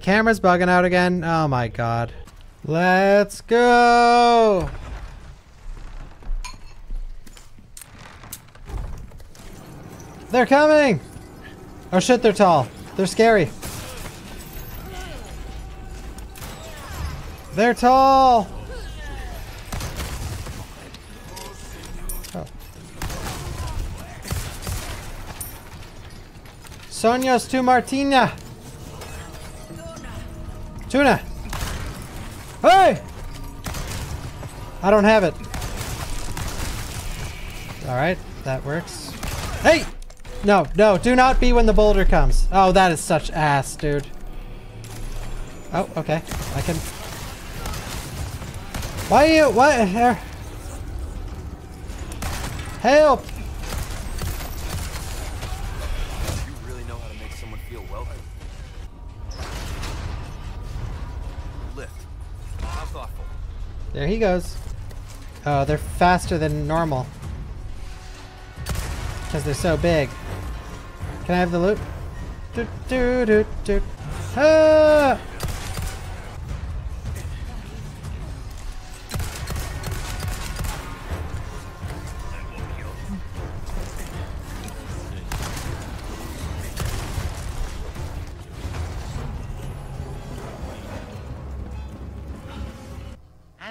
Camera's bugging out again. Oh my god. Let's go. They're coming. Oh shit, they're tall. They're scary. They're tall. Oh. Sonios to Martina. Tuna. Hey! I don't have it. Alright, that works. Hey! No, no, do not be when the boulder comes. Oh, that is such ass, dude. Oh, okay. I can... Why you... What? There. Uh, help! There he goes. Oh, they're faster than normal. Because they're so big. Can I have the loot? Do, do, do, do. Ah!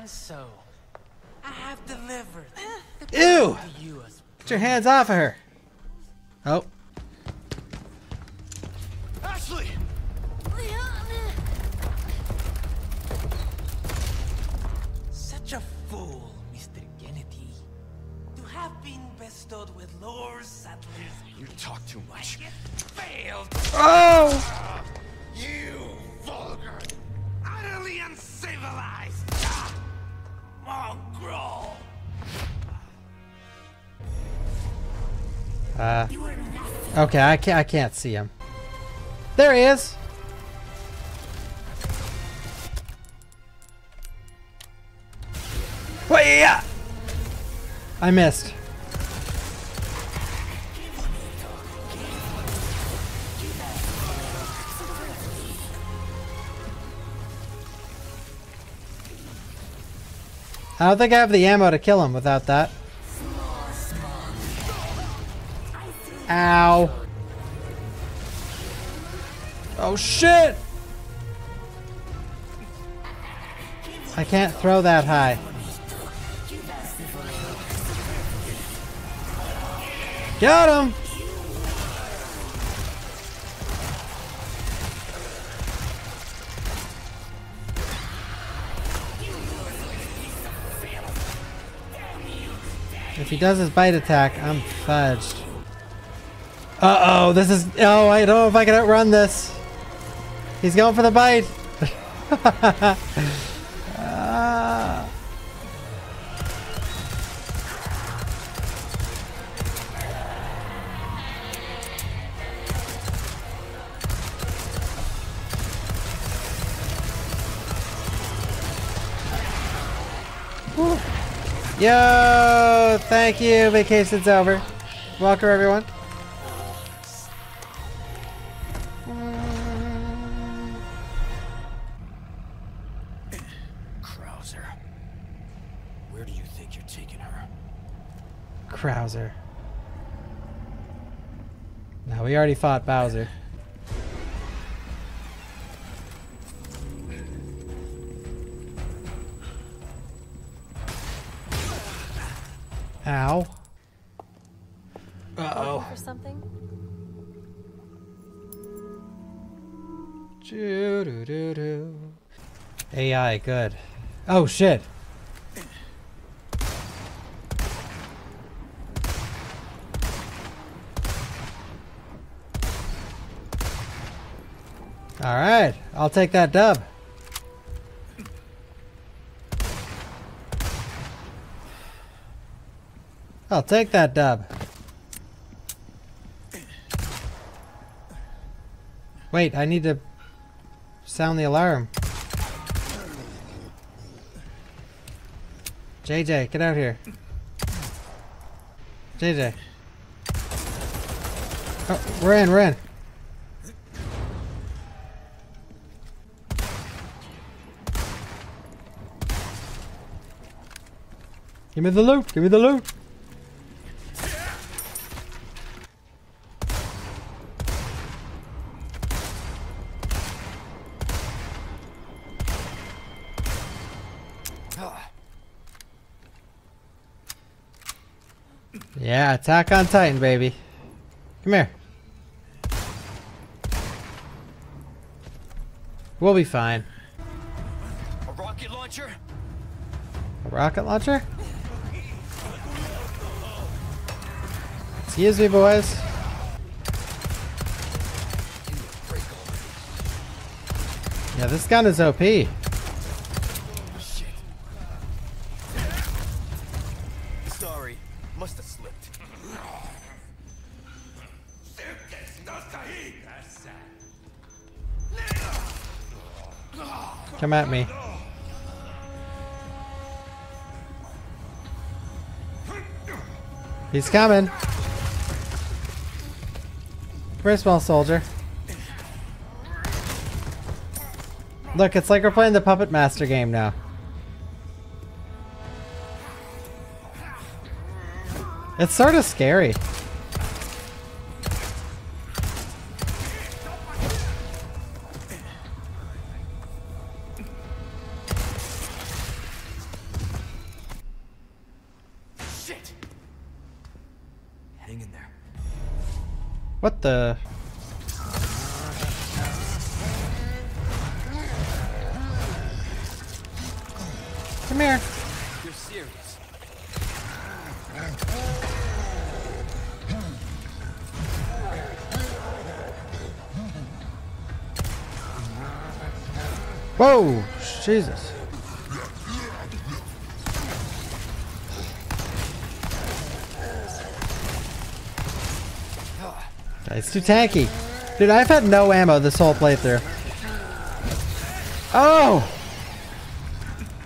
And so, I have delivered Ew! to you Get your hands off of her. Oh. Ashley! such a fool, Mr. Kennedy, to have been bestowed with Lord Saddler's You talk too much. failed. Oh! You vulgar, utterly uncivilized mongrel! Uh. Okay, I can't. I can't see him. There he is. Wait, yeah. I missed. I don't think I have the ammo to kill him without that. Ow. Oh shit! I can't throw that high. Got him! He does his bite attack, I'm fudged. Uh oh, this is. Oh, I don't know if I can outrun this. He's going for the bite. Ah. Whew. Yo, thank you. Vacation's over. Welcome, everyone. Krauser. Where do you think you're taking her? Krauser. No, we already fought Bowser. Ow. Uh-oh. For something? Doo-doo-doo-doo. AI, good. Oh shit. All right, I'll take that dub. I'll take that dub. Wait, I need to sound the alarm. JJ, get out here. JJ. Oh, we're in, we're in. Give me the loot, give me the loot. Attack on Titan, baby. Come here. We'll be fine. A rocket launcher? A rocket launcher? Excuse me, boys. Yeah, this gun is OP. Come at me. He's coming. Very small soldier. Look, it's like we're playing the Puppet Master game now. It's sort of scary. Jesus. It's too tanky. Dude, I've had no ammo this whole playthrough. Oh!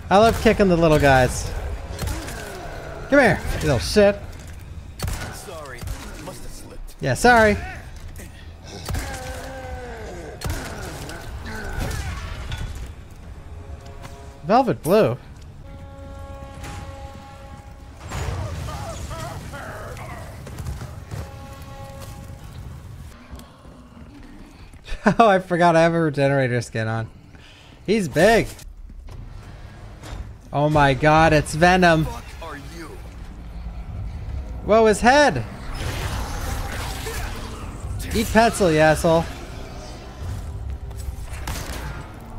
I love kicking the little guys. Come here, you little shit. Sorry, must have slipped. Yeah, sorry. Velvet blue. oh, I forgot I have a regenerator skin on. He's big. Oh my god, it's Venom. Fuck are you? Whoa, his head! Eat pencil, you asshole.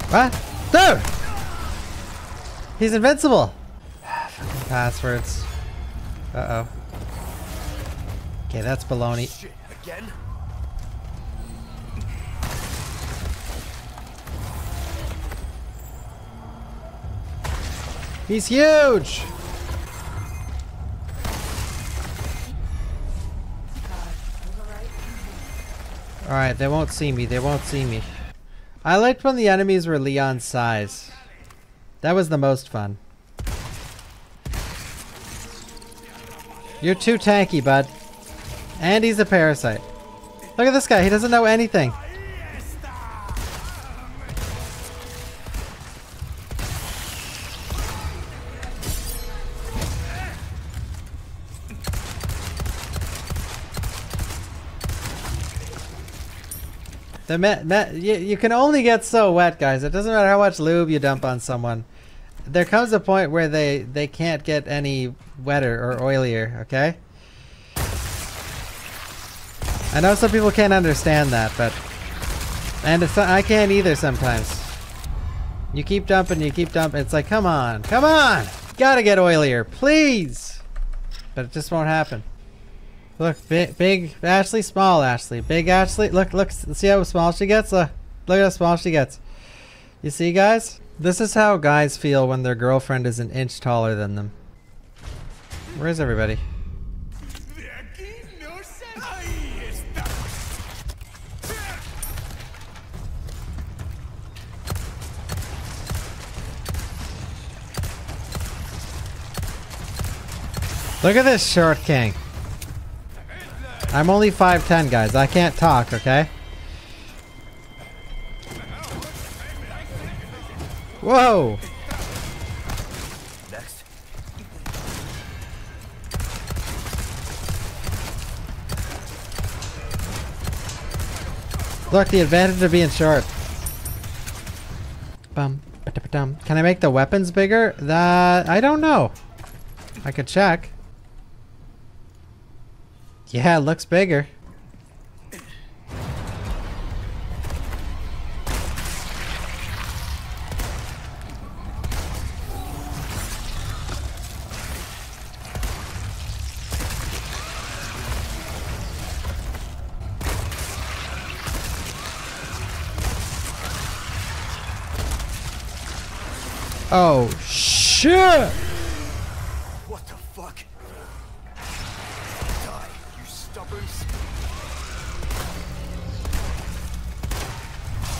What? Dude! He's invincible! Ah, fucking passwords. Uh-oh. Okay, that's baloney. Shit, again? He's huge! Alright, they won't see me. They won't see me. I liked when the enemies were Leon's size. That was the most fun. You're too tanky, bud. And he's a parasite. Look at this guy. He doesn't know anything. The you, you can only get so wet, guys. It doesn't matter how much lube you dump on someone. there comes a point where they they can't get any wetter or oilier. Okay. I know some people can't understand that, but and I can't either sometimes. You keep dumping, you keep dumping. It's like, come on, come on, gotta get oilier, please. But it just won't happen. Look, big, big Ashley, small Ashley, big Ashley. Look, look, see how small she gets. Look, look how small she gets. You see, guys? This is how guys feel when their girlfriend is an inch taller than them. Where's everybody? Look at this short king. I'm only 5'10", guys. I can't talk, okay? Whoa! Next. Look, the advantage of being short. Bum, ba-da-ba-dum. Can I make the weapons bigger? That I don't know. I could check. Yeah, it looks bigger. Oh, shit!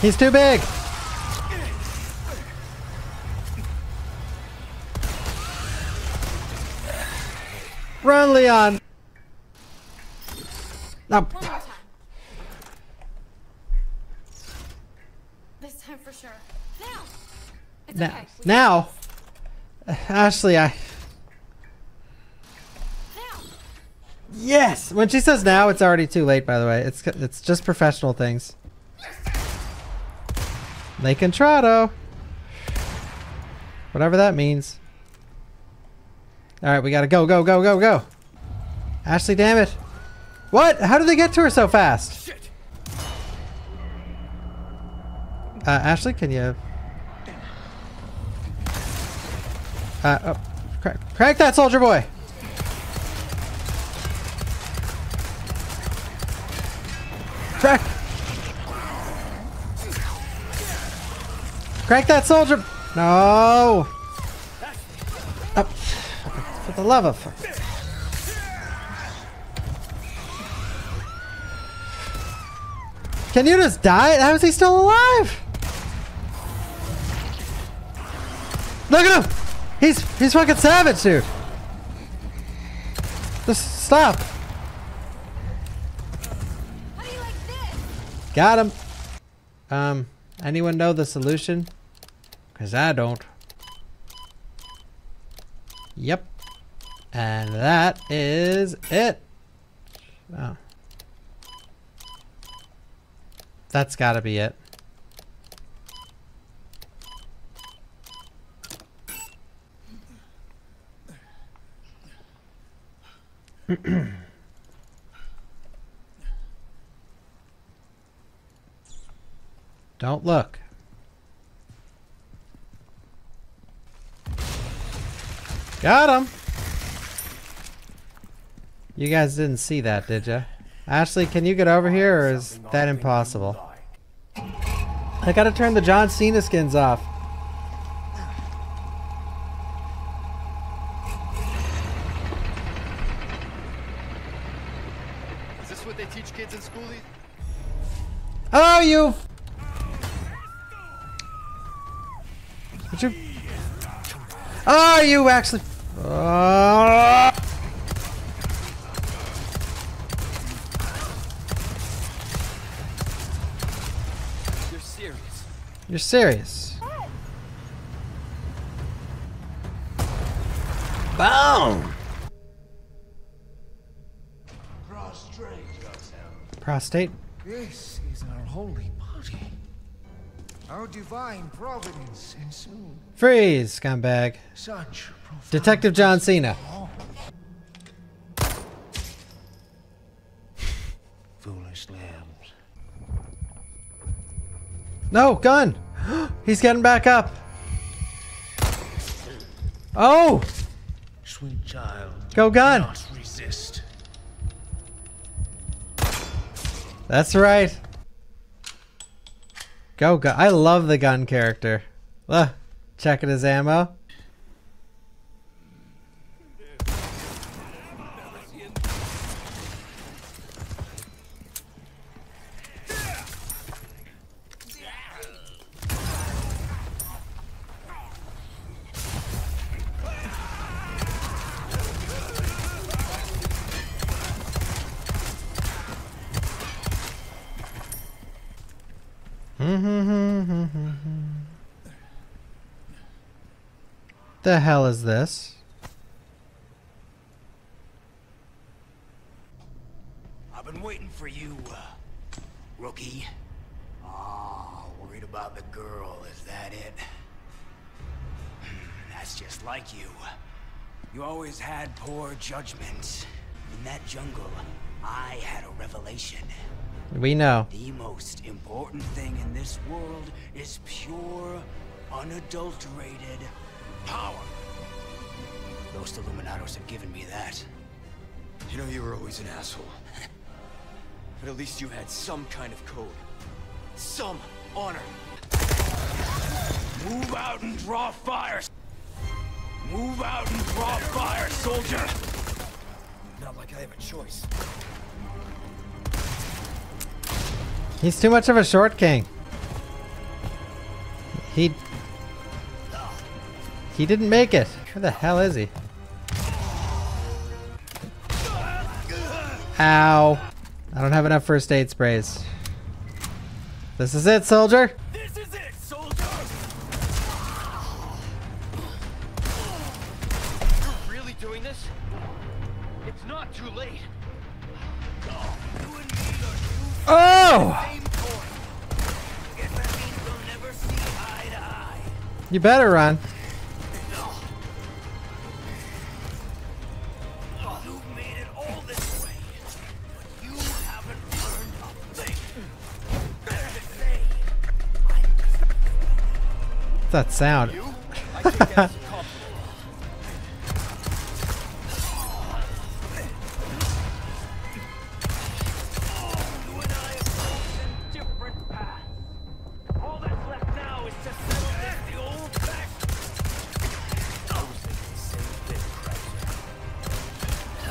He's too big! Run, Leon! No. This time for sure. Now. It's Now, okay. Now, Ashley, I. Now. Yes. When she says now, it's already too late. By the way, it's it's just professional things. Lake Entrado. Whatever that means. All right, we gotta go, go, go, go, go. Ashley, damn it! What? How did they get to her so fast? Shit! Uh, Ashley, can you? Uh, oh, crack, crack that soldier boy! Crack! Crack that soldier! No! Up. For the love of. Can you just die? How is he still alive? Look at him! He's he's fucking savage, dude. Just stop. Like? Got him. Um, anyone know the solution? Cause I don't. Yep. And that is it. Oh. That's gotta be it. Don't look. Got him. You guys didn't see that, did you? Ashley, can you get over here, or is that impossible? I gotta turn the John Cena skins off. Is this what they teach kids in school? Oh, you! Would you? Oh, you actually. Oh. You're serious. You're serious. Boom! Prostrate yourself. Prostate. This is our holy body. Our divine providence, and soon Freeze, scumbag. such Detective John Cena. foolish lambs. No, gun! He's getting back up. Oh! Sweet child, Go gun! resist. That's right. Go gun. I love the gun character. Look, checking his ammo. Hell is this? I've been waiting for you, uh, rookie. Ah, worried about the girl, is that it? That's just like you. You always had poor judgment. In that jungle, I had a revelation. We know. The most important thing in this world is pure, unadulterated power. Those Illuminados have given me that. You know you were always an asshole. But at least you had some kind of code. Some honor. Move out and draw fire! Move out and draw fire, soldier! Not like I have a choice. He's too much of a short king. He... He didn't make it. Where the hell is he? Ow. I don't have enough first aid sprays. This is it, soldier. This is it, soldier! You're really doing this? It's not too late. You and me are two Oh! same coin. Guess that means we'll never see eye to eye. You better run. Thing, Krauser.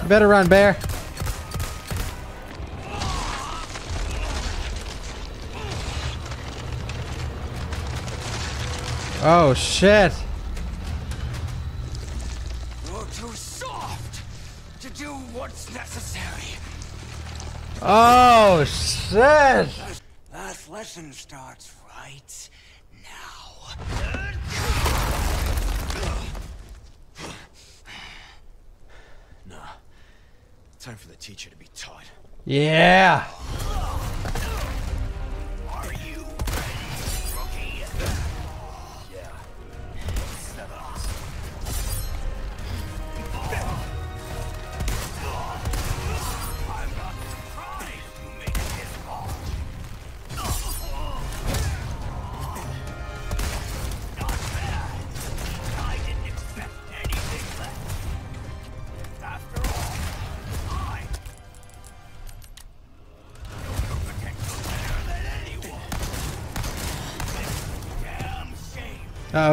You better run, bear. Oh, shit. You're too soft to do what's necessary. Oh, shit. Last lesson starts right now. Nah. Time for the teacher to be taught. Yeah.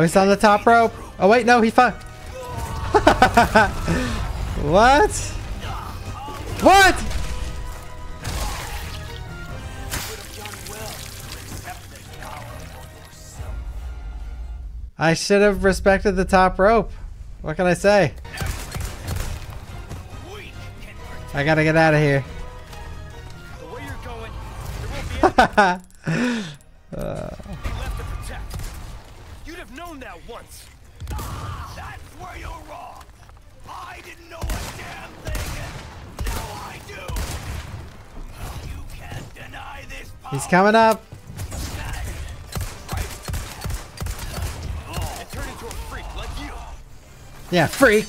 He's on the top rope. Oh, wait, no, he fucked. what? What? I should have respected the top rope. What can I say? I gotta get out of here. He's coming up. Yeah, freak.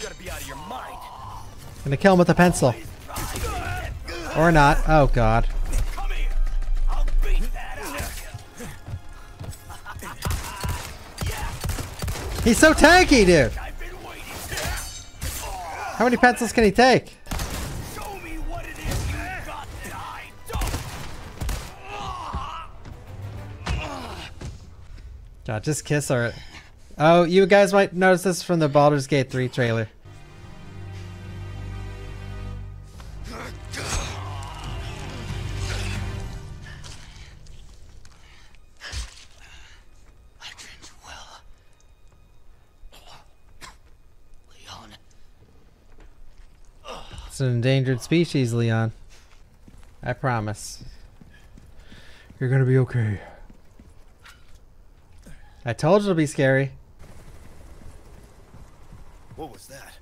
Gonna kill him with a pencil. Or not. Oh god. He's so tanky, dude. How many pencils can he take? God, just kiss her. Oh, you guys might notice this from the Baldur's Gate 3 trailer. It's an endangered species, Leon. I promise. You're gonna be okay. I told you it'll be scary. What was that?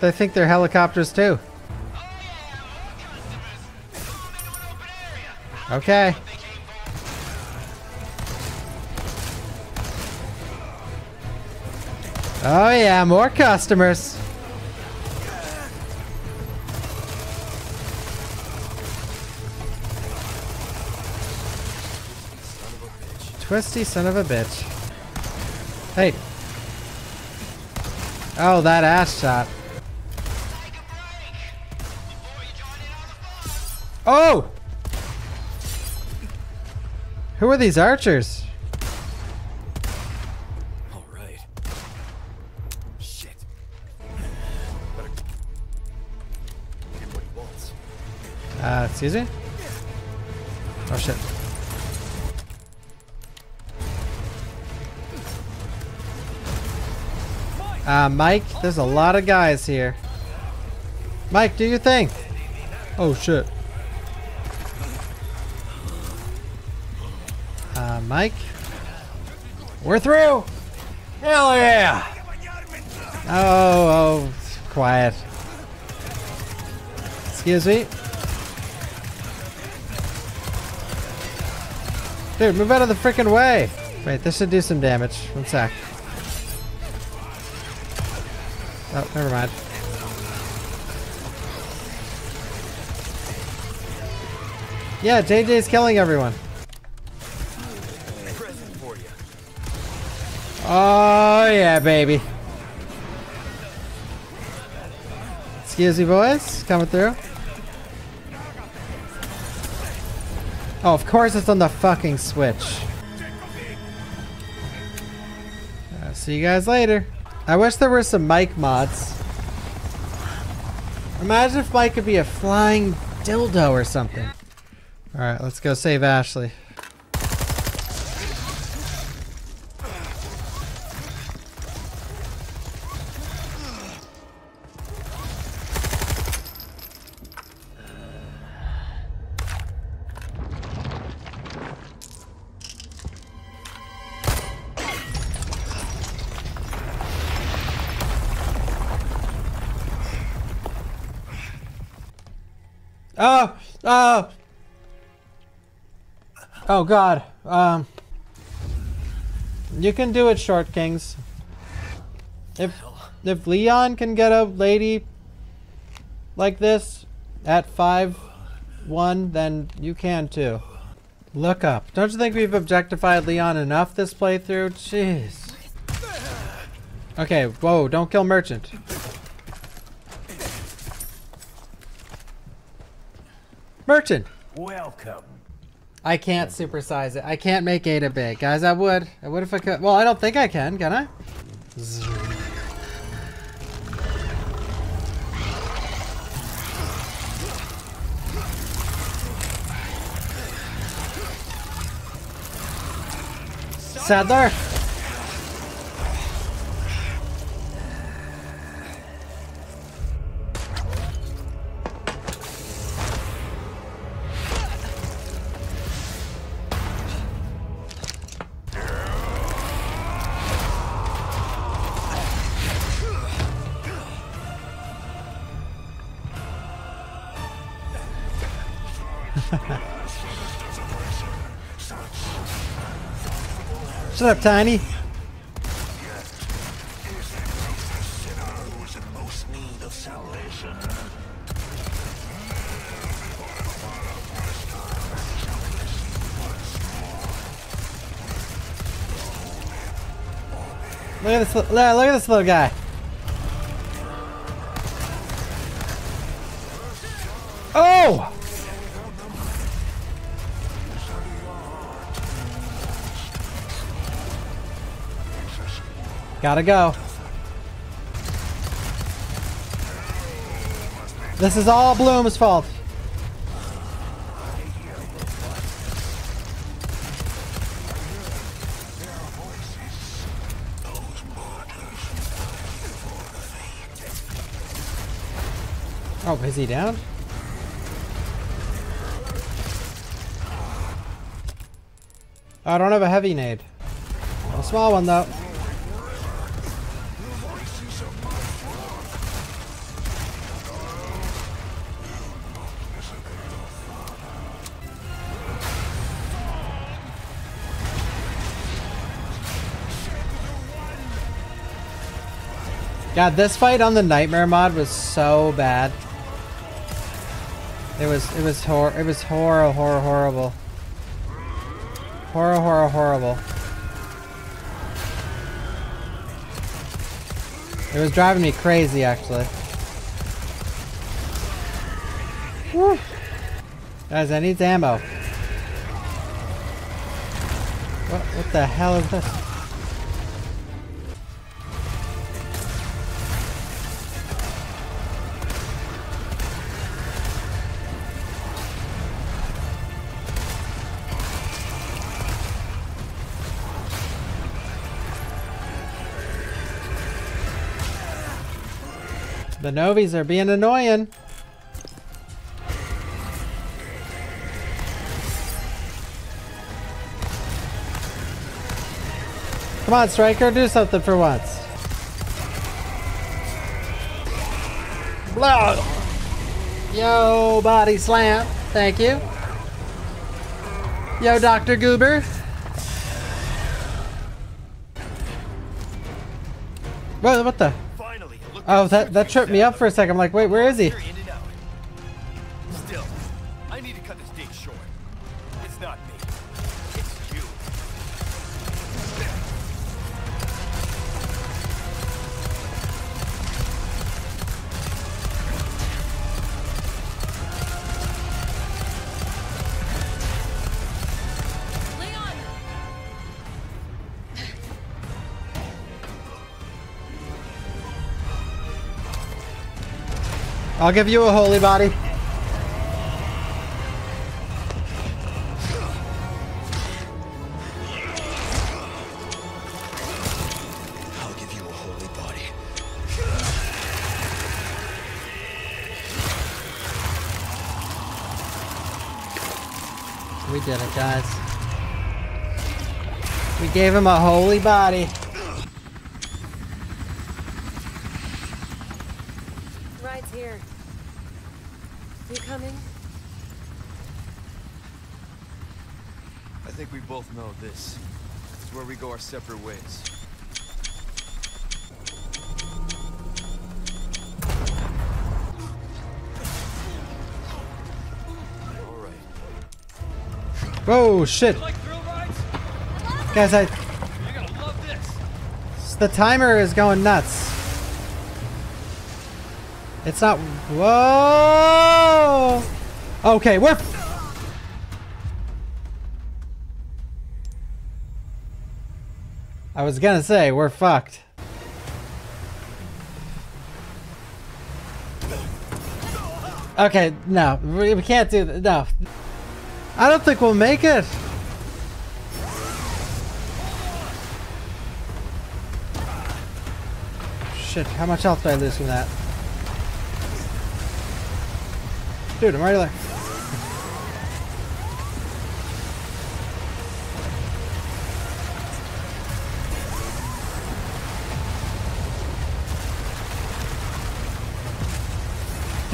They think they're helicopters too. Okay. Oh yeah, more customers. Twisty son of a bitch. Hey. Oh, that ass shot. Oh! Who are these archers? All right. Shit. Better get him what he wants. Uh, excuse me? Oh shit. Uh, Mike, there's a lot of guys here. Mike, do your thing. Oh shit. Uh, Mike? We're through! Hell yeah! Oh, oh, quiet. Excuse me. Dude, move out of the freaking way! Wait, this should do some damage. One sec. Oh, never mind. Yeah, JJ's killing everyone. Oh, yeah, baby. Excuse me, boys. Coming through. Oh, of course it's on the fucking switch. Uh, see you guys later. I wish there were some Mike mods. Imagine if Mike could be a flying dildo or something. Alright, let's go save Ashley. Oh God. Um, you can do it, Short Kings. If if Leon can get a lady like this at five one, then you can too. Look up. Don't you think we've objectified Leon enough this playthrough? Jeez. Okay, whoa, don't kill Merchant. Merchant! Welcome. I can't supersize it. I can't make Ada big. Guys, I would. I would if I could. Well, I don't think I can, can I? Saddler! Shut up, Tiny. Look at this. Look at this little guy. Gotta go. This is all Bloom's fault. Oh, is he down? I don't have a heavy nade. A small one though. God, this fight on the Nightmare mod was so bad. It was it was hor it was horror horror horrible. Horror horror horrible. It was driving me crazy actually. Woo. Guys, I need ammo. What what the hell is this? The Novies are being annoying. Come on, Striker, do something for once. Blow! Yo, body slam. Thank you. Yo, Dr. Goober. What, what the? Oh, that, that tripped me up for a second. I'm like, wait, where is he? Still, I need to cut this date short. It's not me. I'll give you a holy body. I'll give you a holy body. We did it, guys. We gave him a holy body. Ride's here. You coming? I think we both know this. It's where we go our separate ways. All right. Whoa, shit. Like? Guys, I, You're gonna love this. the timer is going nuts. It's not, whoa. Okay, we're, I was gonna say, we're fucked. Okay, no, we, can't do that, no. I don't think we'll make it. Shit, how much health did I lose from that? Dude, I'm already there.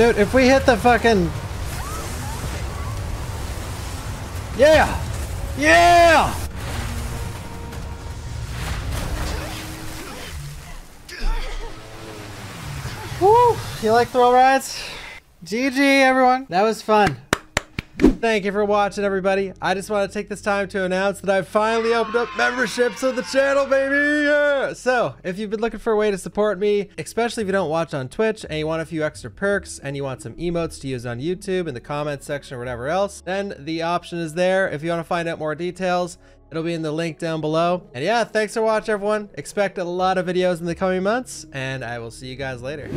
Dude, if we hit the fucking... Yeah! Yeah! Woo! You like thrill rides? GG, everyone. That was fun. Thank you for watching, everybody. I just want to take this time to announce that I've finally opened up memberships of the channel, baby. Yeah. So, if you've been looking for a way to support me, especially if you don't watch on Twitch and you want a few extra perks and you want some emotes to use on YouTube in the comments section or whatever else, then the option is there. If you want to find out more details, It'll be in the link down below. And yeah, thanks for watching, everyone. Expect a lot of videos in the coming months, and I will see you guys later.